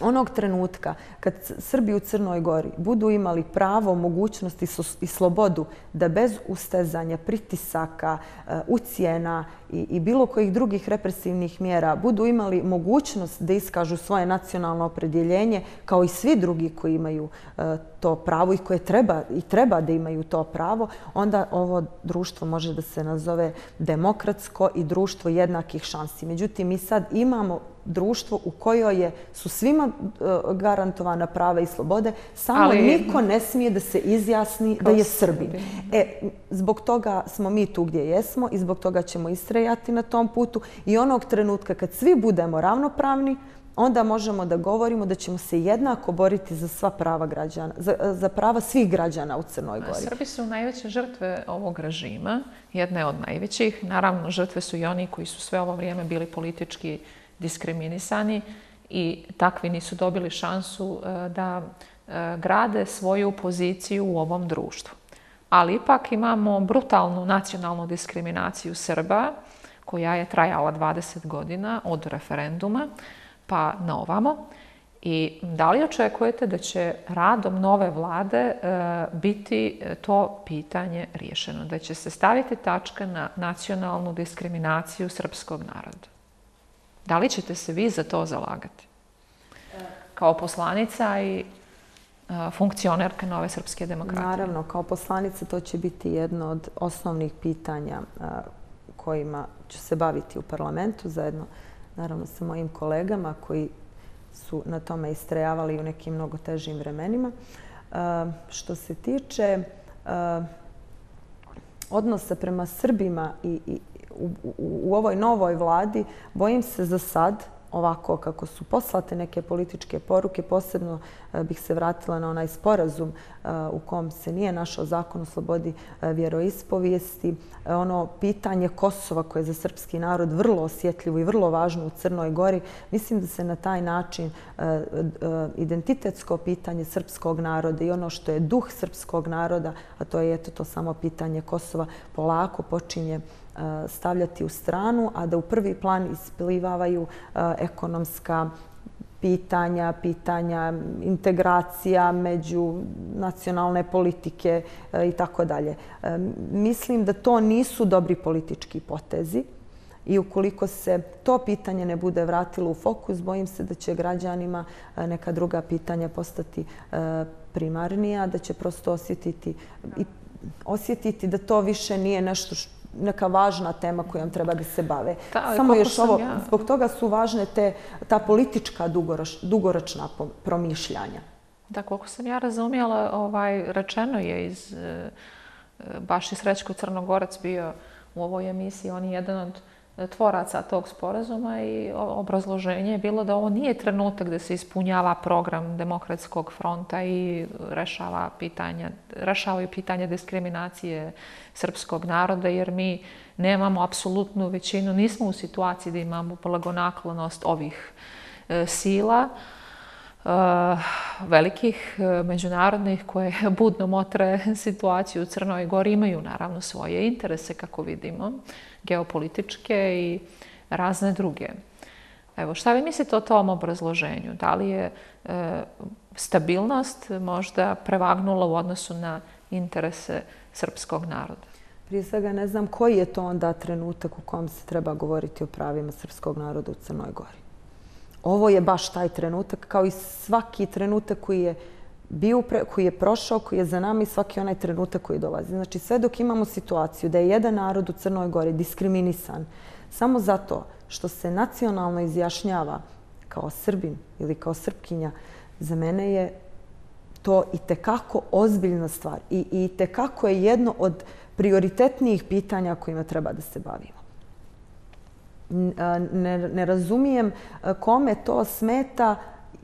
onog trenutka kad Srbi u Crnoj Gori budu imali pravo, mogućnost i slobodu da bez ustezanja, pritisaka, eh, ucijena i bilo kojih drugih represivnih mjera budu imali mogućnost da iskažu svoje nacionalno opredjeljenje kao i svi drugi koji imaju eh, to pravo i koje treba i treba da imaju to pravo, onda ovo društvo može da se nazove demokratsko i društvo jednakih šansi. Međutim, mi sad imamo društvo u kojoj je, su svima e, garantovana prava i slobode, samo Ali... niko ne smije da se izjasni da je Srbin. E, zbog toga smo mi tu gdje jesmo i zbog toga ćemo istrajati na tom putu i onog trenutka kad svi budemo ravnopravni, onda možemo da govorimo da ćemo se jednako boriti za sva prava građana, za, za prava svih građana u Crnoj Gori. Srbi su najveće žrtve ovog režima, jedne od najvećih. Naravno, žrtve su i oni koji su sve ovo vrijeme bili politički diskriminisani i takvi nisu dobili šansu e, da e, grade svoju poziciju u ovom društvu. Ali ipak imamo brutalnu nacionalnu diskriminaciju Srba koja je trajala 20 godina od referenduma pa na ovamo. I da li očekujete da će radom nove vlade e, biti to pitanje riješeno? Da će se staviti tačka na nacionalnu diskriminaciju srpskog naroda? Da li ćete se vi za to zalagati? Kao poslanica i e, funkcionerka Nove Srpske demokratije? Naravno, kao poslanica to će biti jedno od osnovnih pitanja e, kojima ću se baviti u parlamentu zajedno naravno sa mojim kolegama koji su na tome istrajavali u nekim mnogo težim vremenima. E, što se tiče odnosa prema Srbima i u ovoj novoj vladi, bojim se za sad, ovako kako su poslate neke političke poruke. Posebno e, bih se vratila na onaj sporazum e, u kom se nije našao zakon o slobodi e, vjeroispovijesti. Ono pitanje Kosova koje je za srpski narod vrlo osjetljivo i vrlo važno u Crnoj Gori. Mislim da se na taj način identitetsko pitanje srpskog naroda i ono što je duh srpskog naroda, a to je eto to samo pitanje Kosova, polako počinje Eh, stavljati u stranu, a da u prvi plan isplivavaju eh, ekonomska pitanja, pitanja integracija među nacionalne politike eh, i tako dalje. Mislim da to nisu dobri politički potezi i ukoliko se to pitanje ne bude vratilo u fokus, bojim se da će građanima neka druga pitanja postati primarnija, da će prosto osjetiti osjetiti da to više nije nešto što neka važna tema kojom treba da se bave. Samo još ovo, zbog toga su važne te, ta politička dugoroč, dugoročna promišljanja. Da, koliko sam ja razumijela, ovaj, rečeno je iz, e, baš i Srećko Crnogorac bio u ovoj emisiji, on je jedan od tvoraca tog sporazuma i obrazloženje je bilo da ovo nije trenutak da se ispunjava program demokratskog fronta i rešava pitanja, rešavaju pitanja diskriminacije srpskog naroda, jer mi nemamo apsolutnu većinu, nismo u situaciji da imamo blagonaklonost ovih e, sila, e, velikih e, međunarodnih koje budno motre situaciju u Crnoj Gori imaju naravno svoje interese, kako vidimo geopolitičke i razne druge. Evo, šta vi mislite o tom obrazloženju? Da li je e, stabilnost možda prevagnula u odnosu na interese srpskog naroda? Prije svega ne znam koji je to onda trenutak u kom se treba govoriti o pravima srpskog naroda u Crnoj Gori. Ovo je baš taj trenutak, kao i svaki trenutak koji je bio koji je prošao, koji je za nami svaki onaj trenutak koji dolazi. Znači, sve dok imamo situaciju da je jedan narod u Crnoj Gori diskriminisan samo zato što se nacionalno izjašnjava kao Srbin ili kao Srpkinja, za mene je to i tekako ozbiljna stvar i, i tekako je jedno od prioritetnijih pitanja kojima treba da se bavimo. Ne, ne razumijem kome to smeta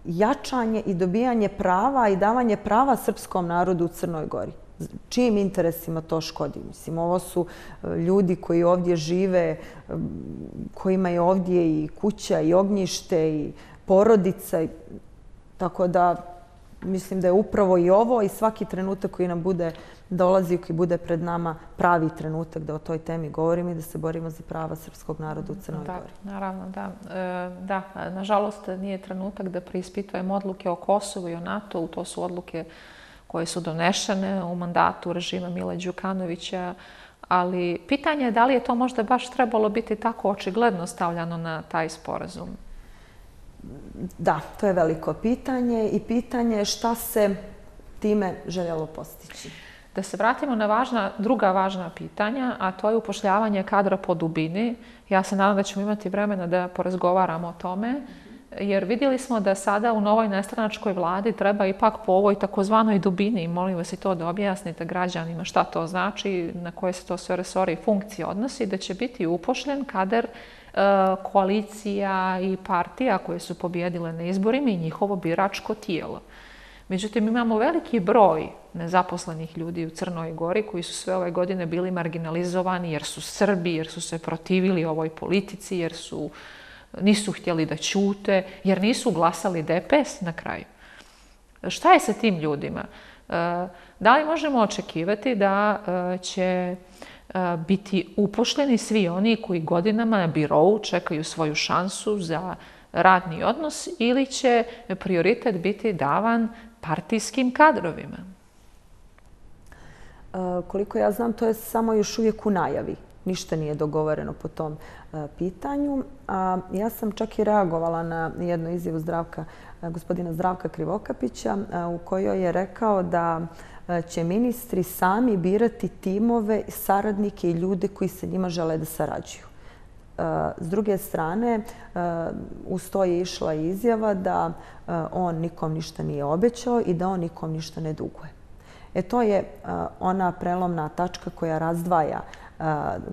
jačanje i dobijanje prava i davanje prava srpskom narodu u Crnoj Gori. Čijim interesima to škodi? Mislim, ovo su e, ljudi koji ovdje žive, koji kojima je ovdje i kuća i ognjište i porodica. Tako da mislim da je upravo i ovo i svaki trenutak koji nam bude dolazi koji bude pred nama pravi trenutak da o toj temi govorimo i da se borimo za prava srpskog naroda u Crnoj da, Gori. Naravno, da. E, da, nažalost nije trenutak da preispitujemo odluke o Kosovu i o NATO-u. To su odluke koje su donešene u mandatu režima Mila Đukanovića. Ali pitanje je da li je to možda baš trebalo biti tako očigledno stavljano na taj sporazum? Da, to je veliko pitanje i pitanje je šta se time željelo postići. Da se vratimo na važna, druga važna pitanja, a to je upošljavanje kadra po dubini. Ja se nadam da ćemo imati vremena da porazgovaramo o tome, jer vidjeli smo da sada u novoj nestranačkoj vladi treba ipak po ovoj takozvanoj dubini, molim vas i to da objasnite građanima šta to znači, na koje se to sve resori i funkcije odnosi, da će biti upošljen kader e, koalicija i partija koje su pobjedile na izborima i njihovo biračko tijelo. Međutim, imamo veliki broj nezaposlenih ljudi u Crnoj Gori koji su sve ove godine bili marginalizovani jer su Srbi, jer su se protivili ovoj politici, jer su nisu htjeli da ćute, jer nisu glasali DPS na kraju. Šta je sa tim ljudima? E, da li možemo očekivati da e, će e, biti upošljeni svi oni koji godinama na birovu čekaju svoju šansu za radni odnos ili će prioritet biti davan partijskim kadrovima? E, koliko ja znam, to je samo još uvijek u najavi. Ništa nije dogovoreno po tom e, pitanju. Ja sam čak i reagovala na jednu izjavu zdravka, e, gospodina Zdravka Krivokapića u kojoj je rekao da će ministri sami birati timove, saradnike i ljude koji se njima žele da sarađuju. S druge strane, e, uz to je išla izjava da e, on nikom ništa nije obećao i da on nikom ništa ne duguje. E to je e, ona prelomna tačka koja razdvaja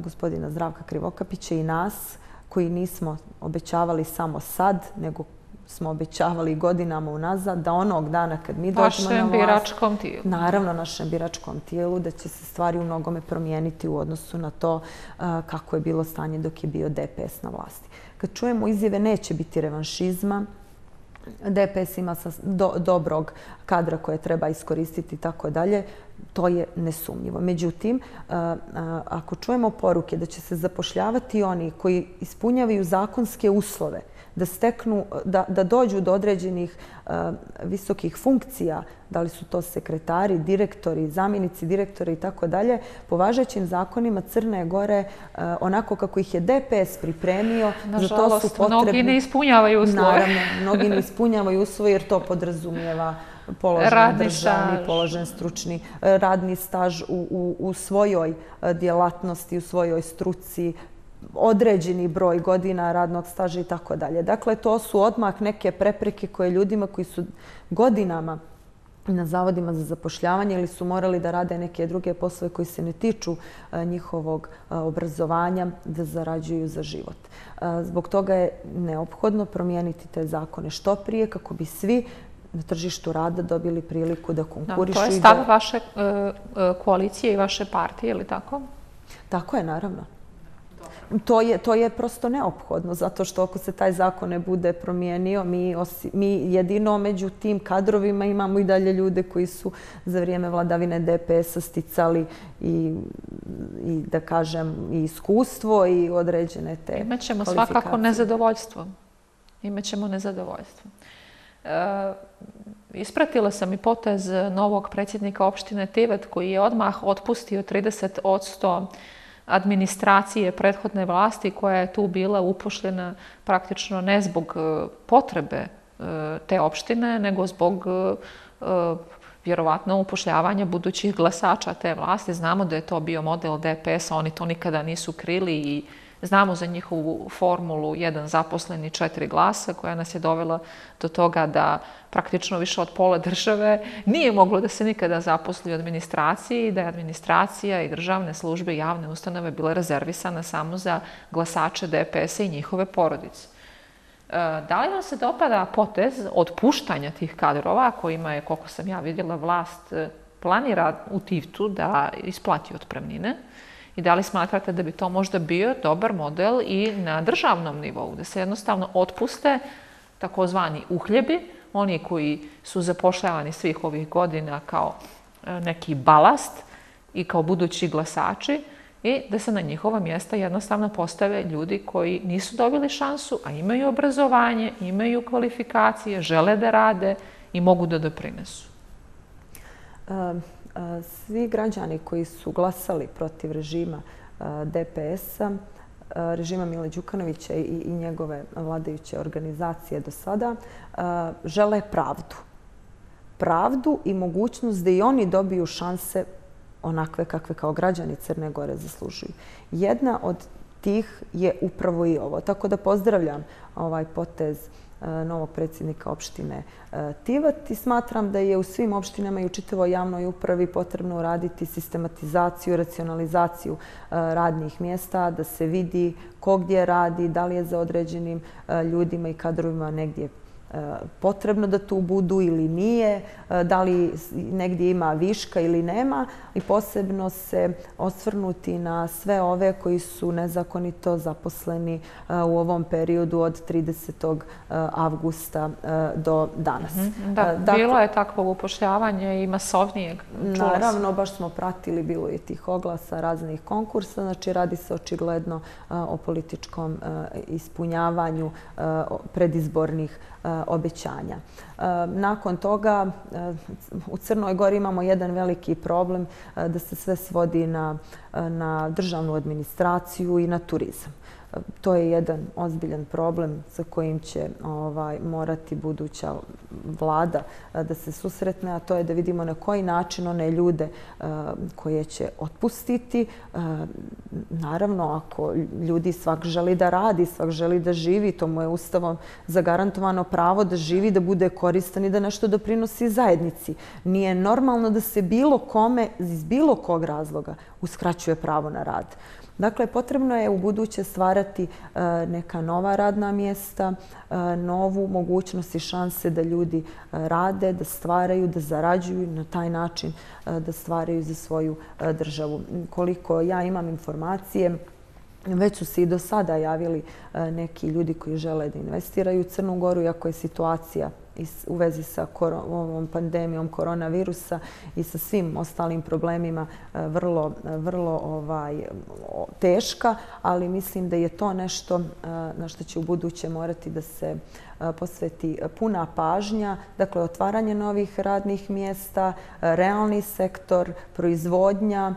gospodina Zdravka Krivokapića i nas koji nismo obećavali samo sad, nego smo obećavali godinama unazad, da onog dana kad mi dođemo na vlast... Vašem biračkom tijelu. Naravno, našem biračkom tijelu, da će se stvari u mnogome promijeniti u odnosu na to kako je bilo stanje dok je bio DPS na vlasti. Kad čujemo izjave, neće biti revanšizma, DPS ima dobrog kadra koje treba iskoristiti i tako dalje, to je nesumnjivo. Međutim, ako čujemo poruke da će se zapošljavati oni koji ispunjavaju zakonske uslove, da steknu, da, da dođu do određenih uh, visokih funkcija, da li su to sekretari, direktori, zamjenici direktora i tako dalje, po važećim zakonima Crne Gore, uh, onako kako ih je DPS pripremio, Nažalost, za to su potrebni... mnogi ne ispunjavaju uslove. Naravno, mnogi ne ispunjavaju uslove jer to podrazumijeva položen radni državni, staž. položen stručni radni staž u, u, u svojoj djelatnosti, u svojoj struci, određeni broj godina radnog staža i tako dalje. Dakle, to su odmah neke prepreke koje ljudima koji su godinama na zavodima za zapošljavanje ili su morali da rade neke druge poslove koji se ne tiču e, njihovog e, obrazovanja da zarađuju za život. E, zbog toga je neophodno promijeniti te zakone što prije kako bi svi na tržištu rada dobili priliku da konkurišu. To je stav vaše koalicije i vaše partije, ili tako? Tako je, naravno to je, to je prosto neophodno, zato što ako se taj zakon ne bude promijenio, mi, osi, mi jedino među tim kadrovima imamo i dalje ljude koji su za vrijeme vladavine DPS-a sticali i, i, da kažem, i iskustvo i određene te Imaćemo svakako nezadovoljstvo. Imaćemo nezadovoljstvo. E, ispratila sam i potez novog predsjednika opštine Tivet koji je odmah otpustio 30 od 100 administracije prethodne vlasti koja je tu bila upošljena praktično ne zbog e, potrebe e, te opštine, nego zbog e, vjerovatno upošljavanja budućih glasača te vlasti. Znamo da je to bio model DPS-a, oni to nikada nisu krili i Znamo za njihovu formulu jedan zaposleni četiri glasa koja nas je dovela do toga da praktično više od pola države nije moglo da se nikada zaposli u administraciji i da je administracija i državne službe i javne ustanove bile rezervisana samo za glasače DPS-a i njihove porodice. E, da li vam se dopada potez otpuštanja tih kadrova kojima je, koliko sam ja vidjela, vlast e, planira u Tivtu da isplati otpremnine? I da li smatrate da bi to možda bio dobar model i na državnom nivou, da se jednostavno otpuste takozvani uhljebi, oni koji su zapošljavani svih ovih godina kao e, neki balast i kao budući glasači i da se na njihova mjesta jednostavno postave ljudi koji nisu dobili šansu, a imaju obrazovanje, imaju kvalifikacije, žele da rade i mogu da doprinesu. Um svi građani koji su glasali protiv režima eh, DPS-a, eh, režima Mile Đukanovića i njegove vladajuće organizacije do sada, eh, žele pravdu. Pravdu i mogućnost da i oni dobiju šanse onakve kakve kao građani Crne Gore zaslužuju. Jedna od tih je upravo i ovo. Tako da pozdravljam ovaj potez E, novog predsjednika opštine e, Tivat i smatram da je u svim opštinama i u čitavoj javnoj upravi potrebno uraditi sistematizaciju, racionalizaciju e, radnih mjesta, da se vidi ko gdje radi, da li je za određenim ljudima i kadrovima negdje potrebno da tu budu ili nije, da li negdje ima viška ili nema i posebno se osvrnuti na sve ove koji su nezakonito zaposleni u ovom periodu od 30. avgusta do danas. Mhm, da, bilo je takvog upošljavanja i masovnijeg. Naravno, baš smo pratili, bilo je tih oglasa raznih konkursa, znači radi se očigledno o političkom ispunjavanju predizbornih Eh, obećanja. Eh, nakon toga eh, u Crnoj Gori imamo jedan veliki problem da se sve svodi na državnu administraciju i na turizam to je jedan ozbiljan problem sa kojim će ovaj, morati buduća vlada eh, da se susretne, a to je da vidimo na koji način one ljude eh, koje će otpustiti. Eh, naravno, ako ljudi svak želi da radi, svak želi da živi, to mu je ustavom zagarantovano pravo da živi, da bude koristan i da nešto doprinosi zajednici. Nije normalno da se bilo kome iz bilo kog razloga uskraćuje pravo na rad. Dakle, potrebno je u buduće stvarati e, neka nova radna mjesta, e, novu mogućnost i šanse da ljudi e, rade, da stvaraju, da zarađuju na taj način e, da stvaraju za svoju državu. Koliko ja imam informacije, već su se i do sada javili neki ljudi koji žele da investiraju u Crnu Goru, iako je situacija u vezi sa ovom pandemijom koronavirusa i sa svim ostalim problemima e, vrlo, e, vrlo ovaj, teška, ali mislim da je to nešto e, na što će u buduće morati da se posveti puna pažnja, dakle otvaranje novih radnih mjesta, realni sektor, proizvodnja,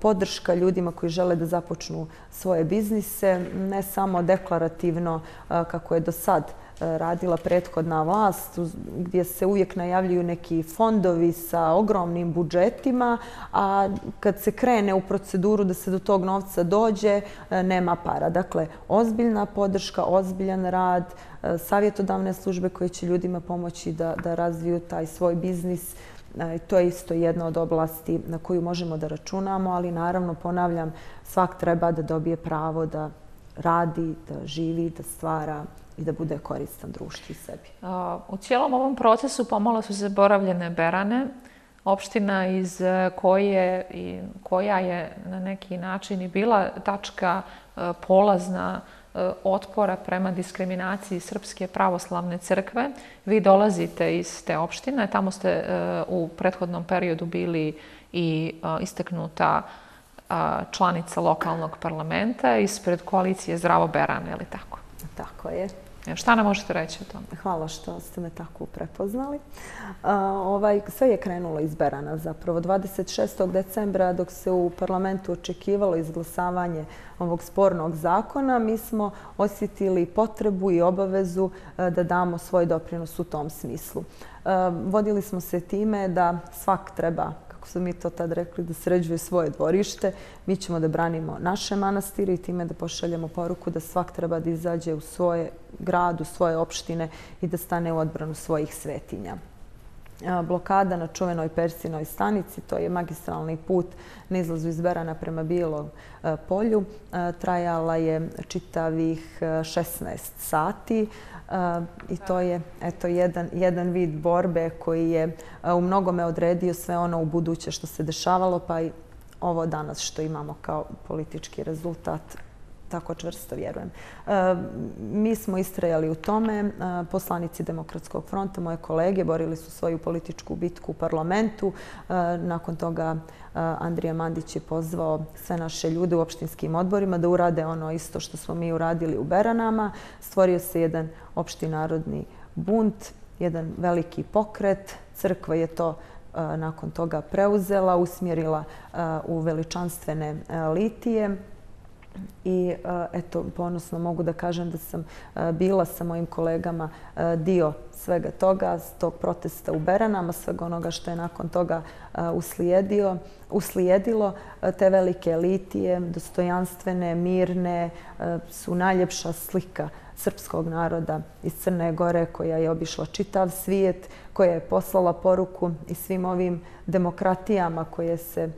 podrška ljudima koji žele da započnu svoje biznise, ne samo deklarativno kako je do sad E, radila prethodna vlast gdje se uvijek najavljuju neki fondovi sa ogromnim budžetima, a kad se krene u proceduru da se do tog novca dođe, e, nema para. Dakle, ozbiljna podrška, ozbiljan rad, e, savjetodavne službe koje će ljudima pomoći da, da razviju taj svoj biznis, To je isto jedna od oblasti na koju možemo da računamo, ali naravno, ponavljam, svak treba da dobije pravo da radi, da živi, da stvara i da bude koristan društvu i sebi. U cijelom ovom procesu pomalo su zaboravljene Berane, opština iz e, koje, koja je na neki način i bila tačka e, polazna e, otpora prema diskriminaciji Srpske pravoslavne crkve. Vi dolazite iz te opštine, tamo ste u prethodnom periodu bili i isteknuta članica lokalnog parlamenta ispred koalicije Zdravo Berane, ili tako? Tako je. Šta nam možete reći o tom? Hvala što ste me tako prepoznali. Ovaj, sve je krenulo iz Berana zapravo. 26. decembra dok se u parlamentu očekivalo izglasavanje ovog spornog zakona, mi smo osjetili potrebu i obavezu e, da damo svoj doprinos u tom smislu. E, vodili smo se time da svak treba kako smo mi to tad rekli, da sređuje svoje dvorište. Mi ćemo da branimo naše manastire i time da pošaljemo poruku da svak treba da izađe u svoje grad, u svoje opštine i da stane u odbranu svojih svetinja. Blokada na čuvenoj Persinoj stanici, to je magistralni put na izlazu iz Berana prema Bijelog e, polju, e, trajala je čitavih e, 16 sati. I to je eto, jedan, jedan vid borbe koji je u mnogome odredio sve ono u buduće što se dešavalo, pa i ovo danas što imamo kao politički rezultat tako čvrsto vjerujem. E, mi smo istrajali u tome. E, poslanici Demokratskog fronta, moje kolege, borili su svoju političku bitku u parlamentu. E, nakon toga Andrija Mandić je pozvao sve naše ljude u opštinskim odborima da urade ono isto što smo mi uradili u Beranama. Stvorio se jedan opšti narodni bunt, jedan veliki pokret. Crkva je to nakon toga preuzela, usmjerila u veličanstvene litije. I e, eto, ponosno mogu da kažem da sam e, bila sa mojim kolegama e, dio svega toga, tog protesta u Beranama, svega onoga što je nakon toga e, uslijedio, uslijedilo. Te velike elitije, dostojanstvene, mirne, su najljepša slika srpskog naroda iz Crne Gore koja je obišla čitav svijet, koja je poslala poruku i svim ovim demokratijama koje se,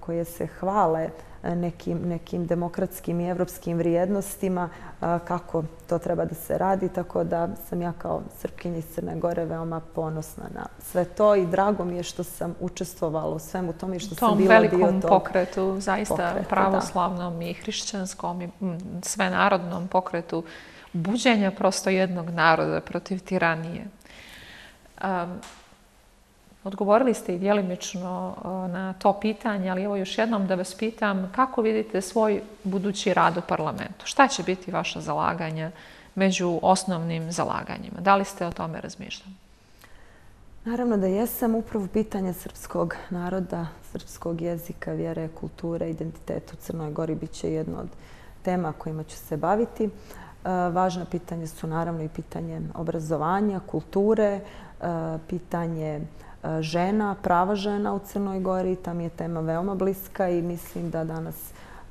koje se hvale nekim, nekim demokratskim i evropskim vrijednostima kako to treba da se radi. Tako da sam ja kao Srpkinja iz Crne Gore veoma ponosna na sve to i drago mi je što sam učestvovala u svemu tom i što sam bila dio tog velikom pokretu, zaista pravoslavnom i hrišćanskom i svenarodnom pokretu buđenja prosto jednog naroda protiv tiranije. Um, odgovorili ste i dijelimično e, na to pitanje, ali evo još jednom da vas pitam kako vidite svoj budući rad u parlamentu? Šta će biti vaša zalaganja među osnovnim zalaganjima? Da li ste o tome razmišljali? Naravno da jesam. Upravo pitanje srpskog naroda, srpskog jezika, vjere, kulture, identiteta u Crnoj Gori bit će jedno od tema kojima ću se baviti. E, važna pitanja su naravno i pitanje obrazovanja, kulture, e, pitanje žena, prava žena u Crnoj Gori. Tam je tema veoma bliska i mislim da danas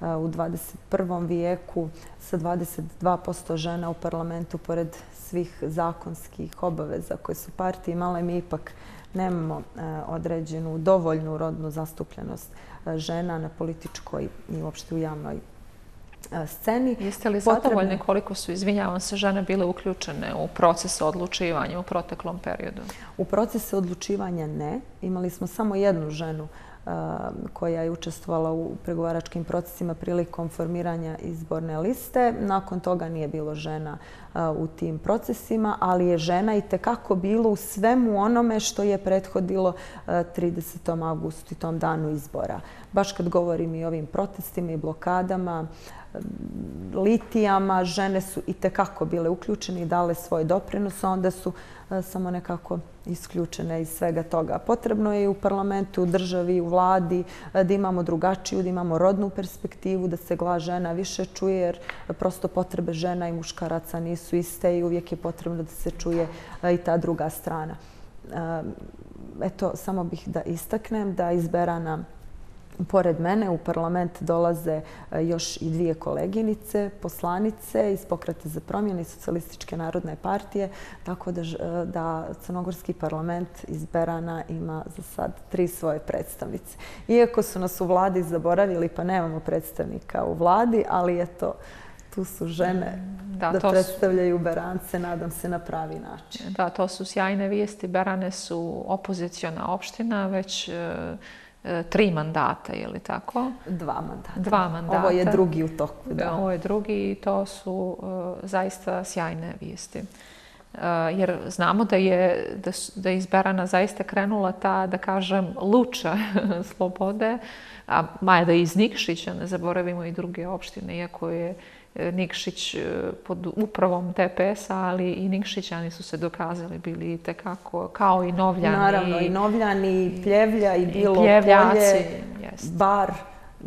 u 21. vijeku sa 22% žena u parlamentu, pored svih zakonskih obaveza koje su partije imale, mi ipak nemamo određenu dovoljnu rodnu zastupljenost žena na političkoj i uopšte u javnoj sceni. Jeste li zadovoljni koliko su, izvinjavam se, žene bile uključene u proces odlučivanja u proteklom periodu? U procese odlučivanja ne. Imali smo samo jednu ženu koja je učestvovala u pregovaračkim procesima prilikom formiranja izborne liste. Nakon toga nije bilo žena u tim procesima, ali je žena i tekako bilo u svemu onome što je prethodilo 30. augustu i tom danu izbora. Baš kad govorim i o ovim protestima i blokadama, litijama, žene su i tekako bile uključene i dale svoj doprinos, a onda su e, samo nekako isključene iz svega toga. Potrebno je u parlamentu, u državi, u vladi e, da imamo drugačiju, da imamo rodnu perspektivu, da se glas žena više čuje, jer prosto potrebe žena i muškaraca nisu iste i uvijek je potrebno da se čuje e, i ta druga strana. Eto, samo bih da istaknem da izberana Pored mene u parlament dolaze e, još i dvije koleginice, poslanice iz Pokrate za promjene i Socialističke narodne partije, tako da, e, da Crnogorski parlament izberana ima za sad tri svoje predstavnice. Iako su nas u vladi zaboravili, pa nemamo predstavnika u vladi, ali eto, tu su žene mm, da, da predstavljaju su... Berance, nadam se, na pravi način. Da, to su sjajne vijesti. Berane su opozicijona opština, već E, tri mandata, je li tako? Dva mandata. Dva mandata. Ovo je drugi u toku, da. Ovo je drugi i to su uh, zaista sjajne vijesti. Uh, jer znamo da je, da, da je izberana zaista krenula ta, da kažem, luča slobode, a maja da je iz Nikšića, ne zaboravimo i druge opštine, iako je uh, Nikšić e, pod upravom TPS-a, ali i Nikšićani su se dokazali bili tekako, kao i Novljani. Naravno, i Novljani, i Pljevlja, i bilo polje, bar.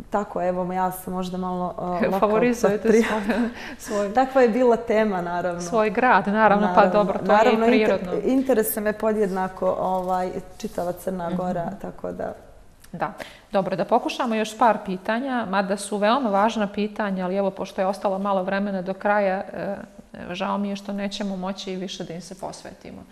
Tako, evo, ja sam možda malo uh, Favorizujete svoj, svoj... Takva je bila tema, naravno. Svoj grad, naravno, pa dobro, to naravno, je i prirodno. Inter, interese me podjednako ovaj, čitava Crna Gora, mm -hmm. tako da... Da. Dobro, da pokušamo još par pitanja, mada su veoma važna pitanja, ali evo, pošto je ostalo malo vremena do kraja, eh, žao mi je što nećemo moći više da im se posvetimo.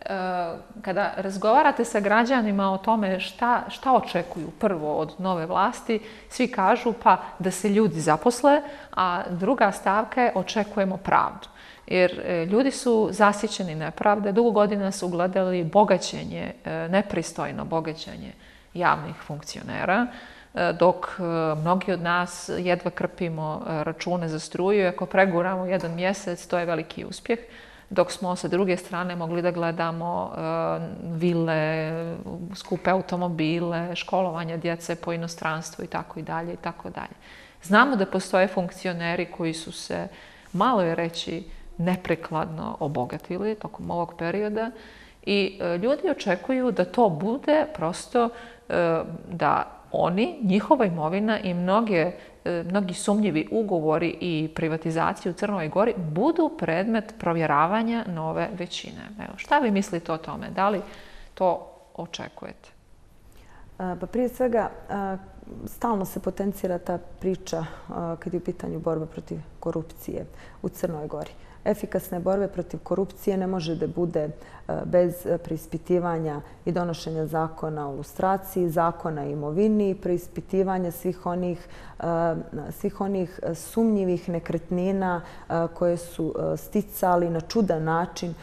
Eh, kada razgovarate sa građanima o tome šta, šta očekuju prvo od nove vlasti, svi kažu pa da se ljudi zaposle, a druga stavka je očekujemo pravdu. Jer eh, ljudi su zasićeni nepravde, dugo godina su gledali bogaćenje, nepristojno bogaćenje javnih funkcionera, e, dok e, mnogi od nas jedva krpimo e, račune za struju. Ako preguramo jedan mjesec, to je veliki uspjeh. Dok smo sa druge strane mogli da gledamo vile, skupe automobile, školovanje djece po inostranstvu i tako i dalje i tako dalje. Znamo da postoje funkcioneri koji su se, malo je reći, neprekladno obogatili tokom ovog perioda i ljudi očekuju da to bude prosto E, da oni, njihova imovina i mnoge, e, mnogi sumnjivi ugovori i privatizacije u Crnoj Gori budu predmet provjeravanja nove većine. Evo, šta vi mislite o tome? Da li to očekujete? E, pa prije svega, stalno se potencira ta priča kad je u pitanju borba protiv korupcije u Crnoj Gori efikasne borbe protiv korupcije ne može da bude e, bez preispitivanja i donošenja zakona o lustraciji, zakona o imovini, preispitivanja svih onih, e, svih onih sumnjivih nekretnina e, koje su sticali na čudan način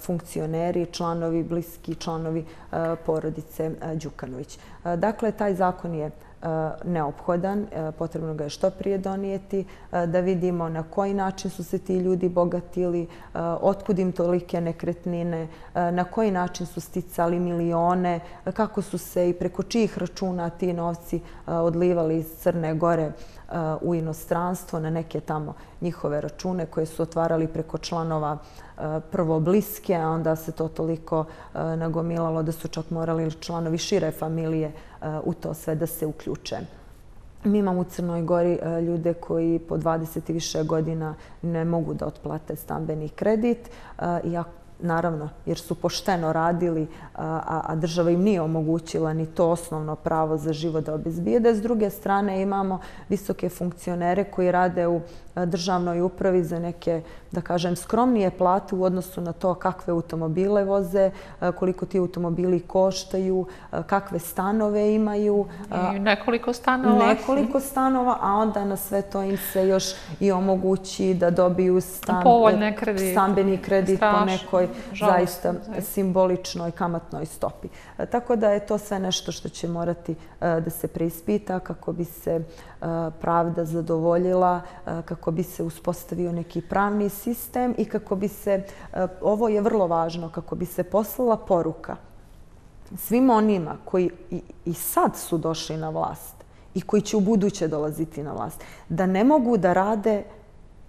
funkcioneri, članovi, bliski članovi porodice Đukanović. Dakle, taj zakon je E, neophodan, e, potrebno ga je što prije donijeti, e, da vidimo na koji način su se ti ljudi bogatili, otkud im tolike nekretnine, na koji način su sticali milione, kako su se i preko čijih računa ti novci odlivali iz Crne Gore u inostranstvo na neke tamo njihove račune koje su otvarali preko članova prvo bliske, a onda se to toliko nagomilalo da su čak morali članovi šire familije u to sve da se uključe. Mi imamo u Crnoj Gori e, ljude koji po 20 i više godina ne mogu da otplate stambeni kredit. E, iako naravno, jer su pošteno radili, a država im nije omogućila ni to osnovno pravo za život da obezbijede. S druge strane, imamo visoke funkcionere koji rade u državnoj upravi za neke, da kažem, skromnije plate u odnosu na to kakve automobile voze, koliko ti automobili koštaju, kakve stanove imaju. I nekoliko stanova. Nekoliko stanova, a onda na sve to im se još i omogući da dobiju stambeni kredit po nekoj zaista simboličnoj kamatnoj stopi. Tako da je to sve nešto što će morati da se preispita kako bi se pravda zadovoljila, kako bi se uspostavio neki pravni sistem i kako bi se, e, ovo je vrlo važno, kako bi se poslala poruka svim onima koji i sad su došli na vlast i koji će u buduće dolaziti na vlast, da ne mogu da rade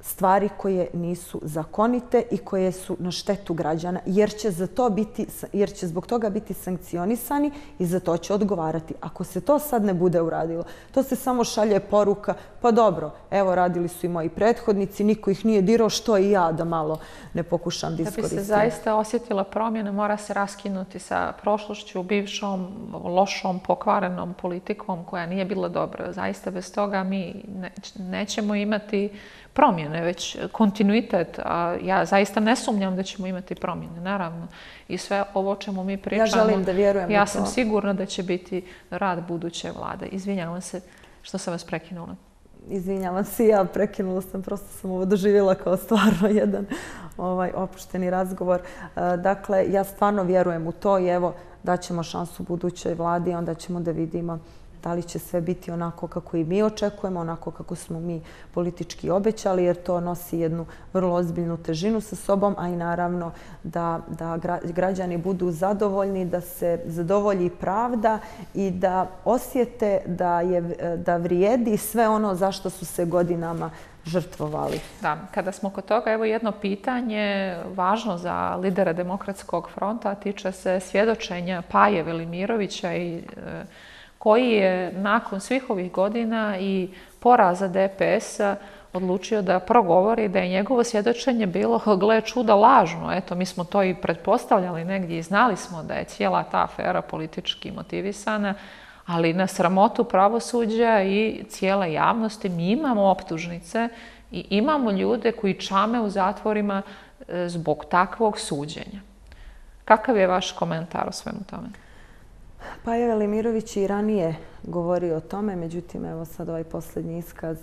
stvari koje nisu zakonite i koje su na štetu građana, jer će, za to biti, jer će zbog toga biti sankcionisani i za to će odgovarati. Ako se to sad ne bude uradilo, to se samo šalje poruka, pa dobro, evo radili su i moji prethodnici, niko ih nije dirao, što i ja da malo ne pokušam da iskoristim. Da bi se zaista osjetila promjena, mora se raskinuti sa prošlošću, bivšom, lošom, pokvarenom politikom koja nije bila dobra. Zaista bez toga mi nećemo imati promjene, već kontinuitet. A ja zaista ne sumnjam da ćemo imati promjene, naravno. I sve ovo čemu mi pričamo, ja, želim da vjerujem ja sam sigurna da će biti rad buduće vlade. Izvinjavam se što sam vas prekinula. Izvinjavam se, ja prekinula sam, prosto sam ovo doživjela kao stvarno jedan ovaj opušteni razgovor. E, dakle, ja stvarno vjerujem u to i evo daćemo šansu budućoj vladi, onda ćemo da vidimo da li će sve biti onako kako i mi očekujemo, onako kako smo mi politički obećali, jer to nosi jednu vrlo ozbiljnu težinu sa sobom, a i naravno da, da građani budu zadovoljni, da se zadovolji pravda i da osjete da, je, da vrijedi sve ono zašto su se godinama žrtvovali. Da, kada smo kod toga, evo jedno pitanje važno za lidera Demokratskog fronta, tiče se svjedočenja Paje Velimirovića i e, koji je nakon svih ovih godina i poraza DPS-a odlučio da progovori da je njegovo svjedočenje bilo, gle čuda, lažno. Eto, mi smo to i pretpostavljali negdje i znali smo da je cijela ta afera politički motivisana, ali na sramotu pravosuđa i cijele javnosti mi imamo optužnice i imamo ljude koji čame u zatvorima e, zbog takvog suđenja. Kakav je vaš komentar o svemu tome? Pa je Velimirović i ranije govorio o tome, međutim, evo sad ovaj posljednji iskaz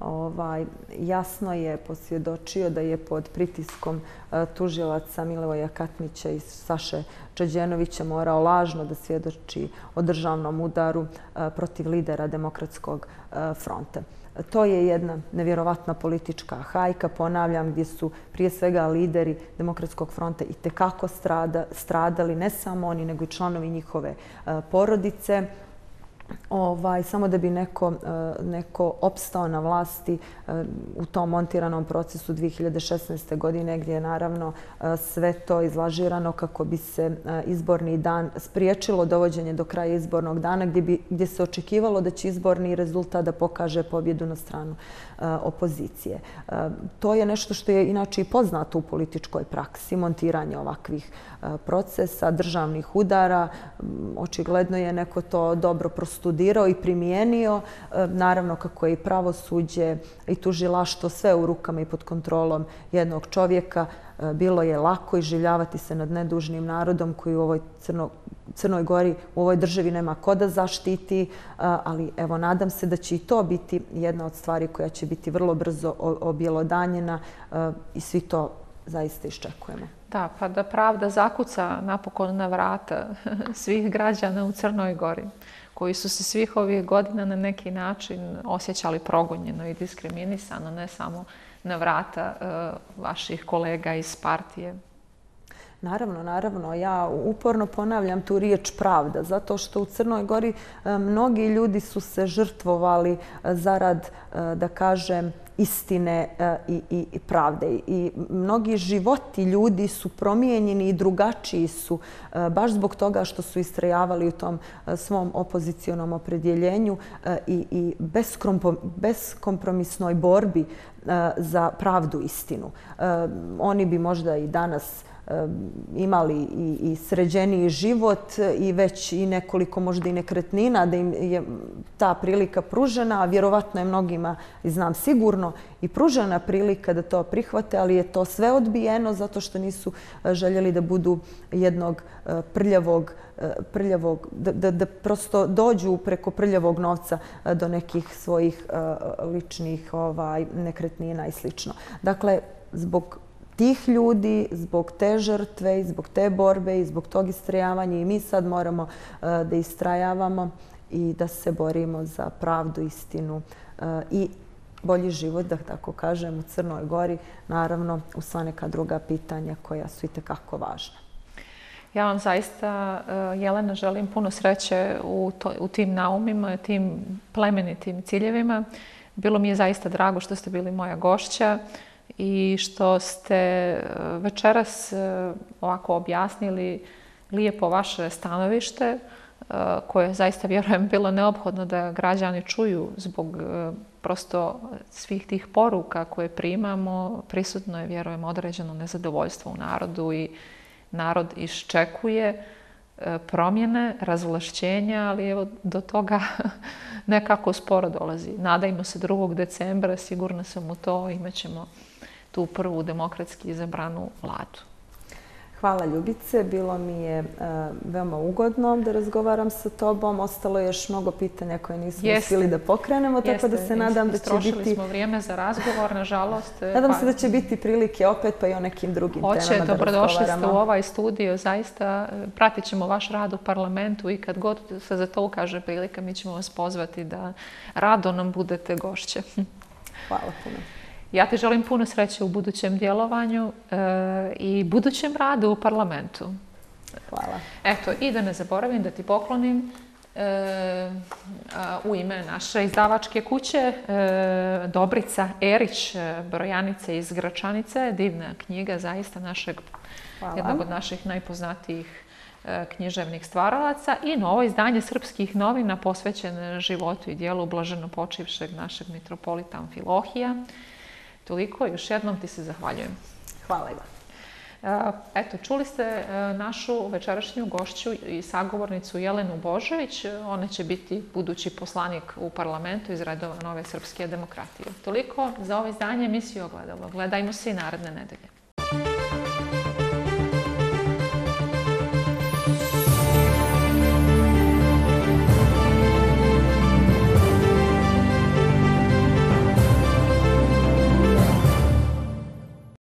ovaj, jasno je posvjedočio da je pod pritiskom e, tužilaca Milevoja Katnića i Saše Čeđenovića morao lažno da svjedoči o državnom udaru e, protiv lidera Demokratskog e, fronta. To je jedna nevjerovatna politička hajka, ponavljam, gdje su prije svega lideri Demokratskog fronta i tekako stradali, ne samo oni, nego i članovi njihove e, porodice ovaj, samo da bi neko, e, neko opstao na vlasti e, u tom montiranom procesu 2016. godine gdje je naravno e, sve to izlažirano kako bi se izborni dan spriječilo dovođenje do kraja izbornog dana gdje, bi, gdje se očekivalo da će izborni rezultat da pokaže pobjedu na stranu opozicije. To je nešto što je inače i poznato u političkoj praksi, montiranje ovakvih procesa, državnih udara. Očigledno je neko to dobro prostudirao i primijenio. E, naravno, kako je i pravosuđe i tužilaštvo sve u rukama i pod kontrolom jednog čovjeka, e, bilo je lako iživljavati se nad nedužnim narodom koji u ovoj crno, Crnoj Gori, u ovoj državi nema ko da zaštiti, e, ali evo, nadam se da će i to biti jedna od stvari koja će biti vrlo brzo objelodanjena i svi to zaista iščekujemo. Da, pa da pravda zakuca napokon na vrata svih građana u Crnoj Gori, koji su se svih ovih godina na neki način osjećali progonjeno i diskriminisano, ne samo na vrata uh, vaših kolega iz partije. Naravno, naravno. Ja uporno ponavljam tu riječ pravda, zato što u Crnoj Gori e, mnogi ljudi su se žrtvovali e, zarad, da kažem, istine e, i, i, i pravde. I mnogi životi ljudi su promijenjeni i drugačiji su e, baš zbog toga što su istrajavali u tom e, svom opozicijonom opredjeljenju i, i beskompromisnoj borbi za pravdu istinu. Oni bi možda i danas imali i, i sređeniji život i već i nekoliko možda i nekretnina da im je ta prilika pružena, a vjerovatno je mnogima, znam sigurno, i pružena prilika da to prihvate, ali je to sve odbijeno zato što nisu e, željeli da budu jednog e, prljavog, e, prljavog da, da, da prosto dođu preko prljavog novca do nekih svojih ličnih ovaj, nekretnina i slično. Dakle, zbog tih ljudi, zbog te žrtve i zbog te borbe i zbog tog istrajavanja i mi sad moramo uh, da istrajavamo i da se borimo za pravdu, istinu uh, i bolji život, da tako kažem, u Crnoj Gori, naravno, u sva neka druga pitanja koja su i tekako važna. Ja vam zaista, e, Jelena, želim puno sreće u, to, u tim naumima, tim plemenitim ciljevima. Bilo mi je zaista drago što ste bili moja gošća i što ste e, večeras e, ovako objasnili lijepo vaše stanovište e, koje zaista vjerujem bilo neophodno da građani čuju zbog prosto svih tih poruka koje primamo. Prisutno je, vjerujem, određeno nezadovoljstvo u narodu i narod iščekuje promjene, razvlašćenja, ali evo do toga nekako sporo dolazi. Nadajmo se 2. decembra, sigurno sam u to, imat ćemo tu prvu demokratski izabranu vladu. Hvala Ljubice, bilo mi je uh, veoma ugodno da razgovaram sa tobom. Ostalo je još mnogo pitanja koje nismo uspili da pokrenemo, Jeste. tako da se nadam da će biti... Istrošili smo vrijeme za razgovor, nažalost. Nadam pa... se da će biti prilike opet pa i o nekim drugim Hoće, temama da razgovaramo. Hoće, dobrodošli ste u ovaj studio, zaista pratit ćemo vaš rad u parlamentu i kad god se za to ukaže prilika, mi ćemo vas pozvati da rado nam budete gošće. Hvala puno. Ja ti želim puno sreće u budućem djelovanju e, i budućem radu u parlamentu. Hvala. Eto, i da ne zaboravim da ti poklonim e, u ime naše izdavačke kuće e, Dobrica Erić, brojanica iz Gračanice, divna knjiga, zaista našeg, Hvala. jednog od naših najpoznatijih književnih stvaralaca i novo izdanje srpskih novina posvećene životu i dijelu blaženo počivšeg našeg mitropolita Amfilohija. Toliko, još jednom ti se zahvaljujem. Hvala i. E, eto, čuli ste e, našu večerašnju gošću i sagovornicu Jelenu Božović. Ona će biti budući poslanik u parlamentu iz redova Nove Srpske demokratije. Toliko za ovo izdanje emisije Ogledalo. Gledajmo se i naredne nedelje.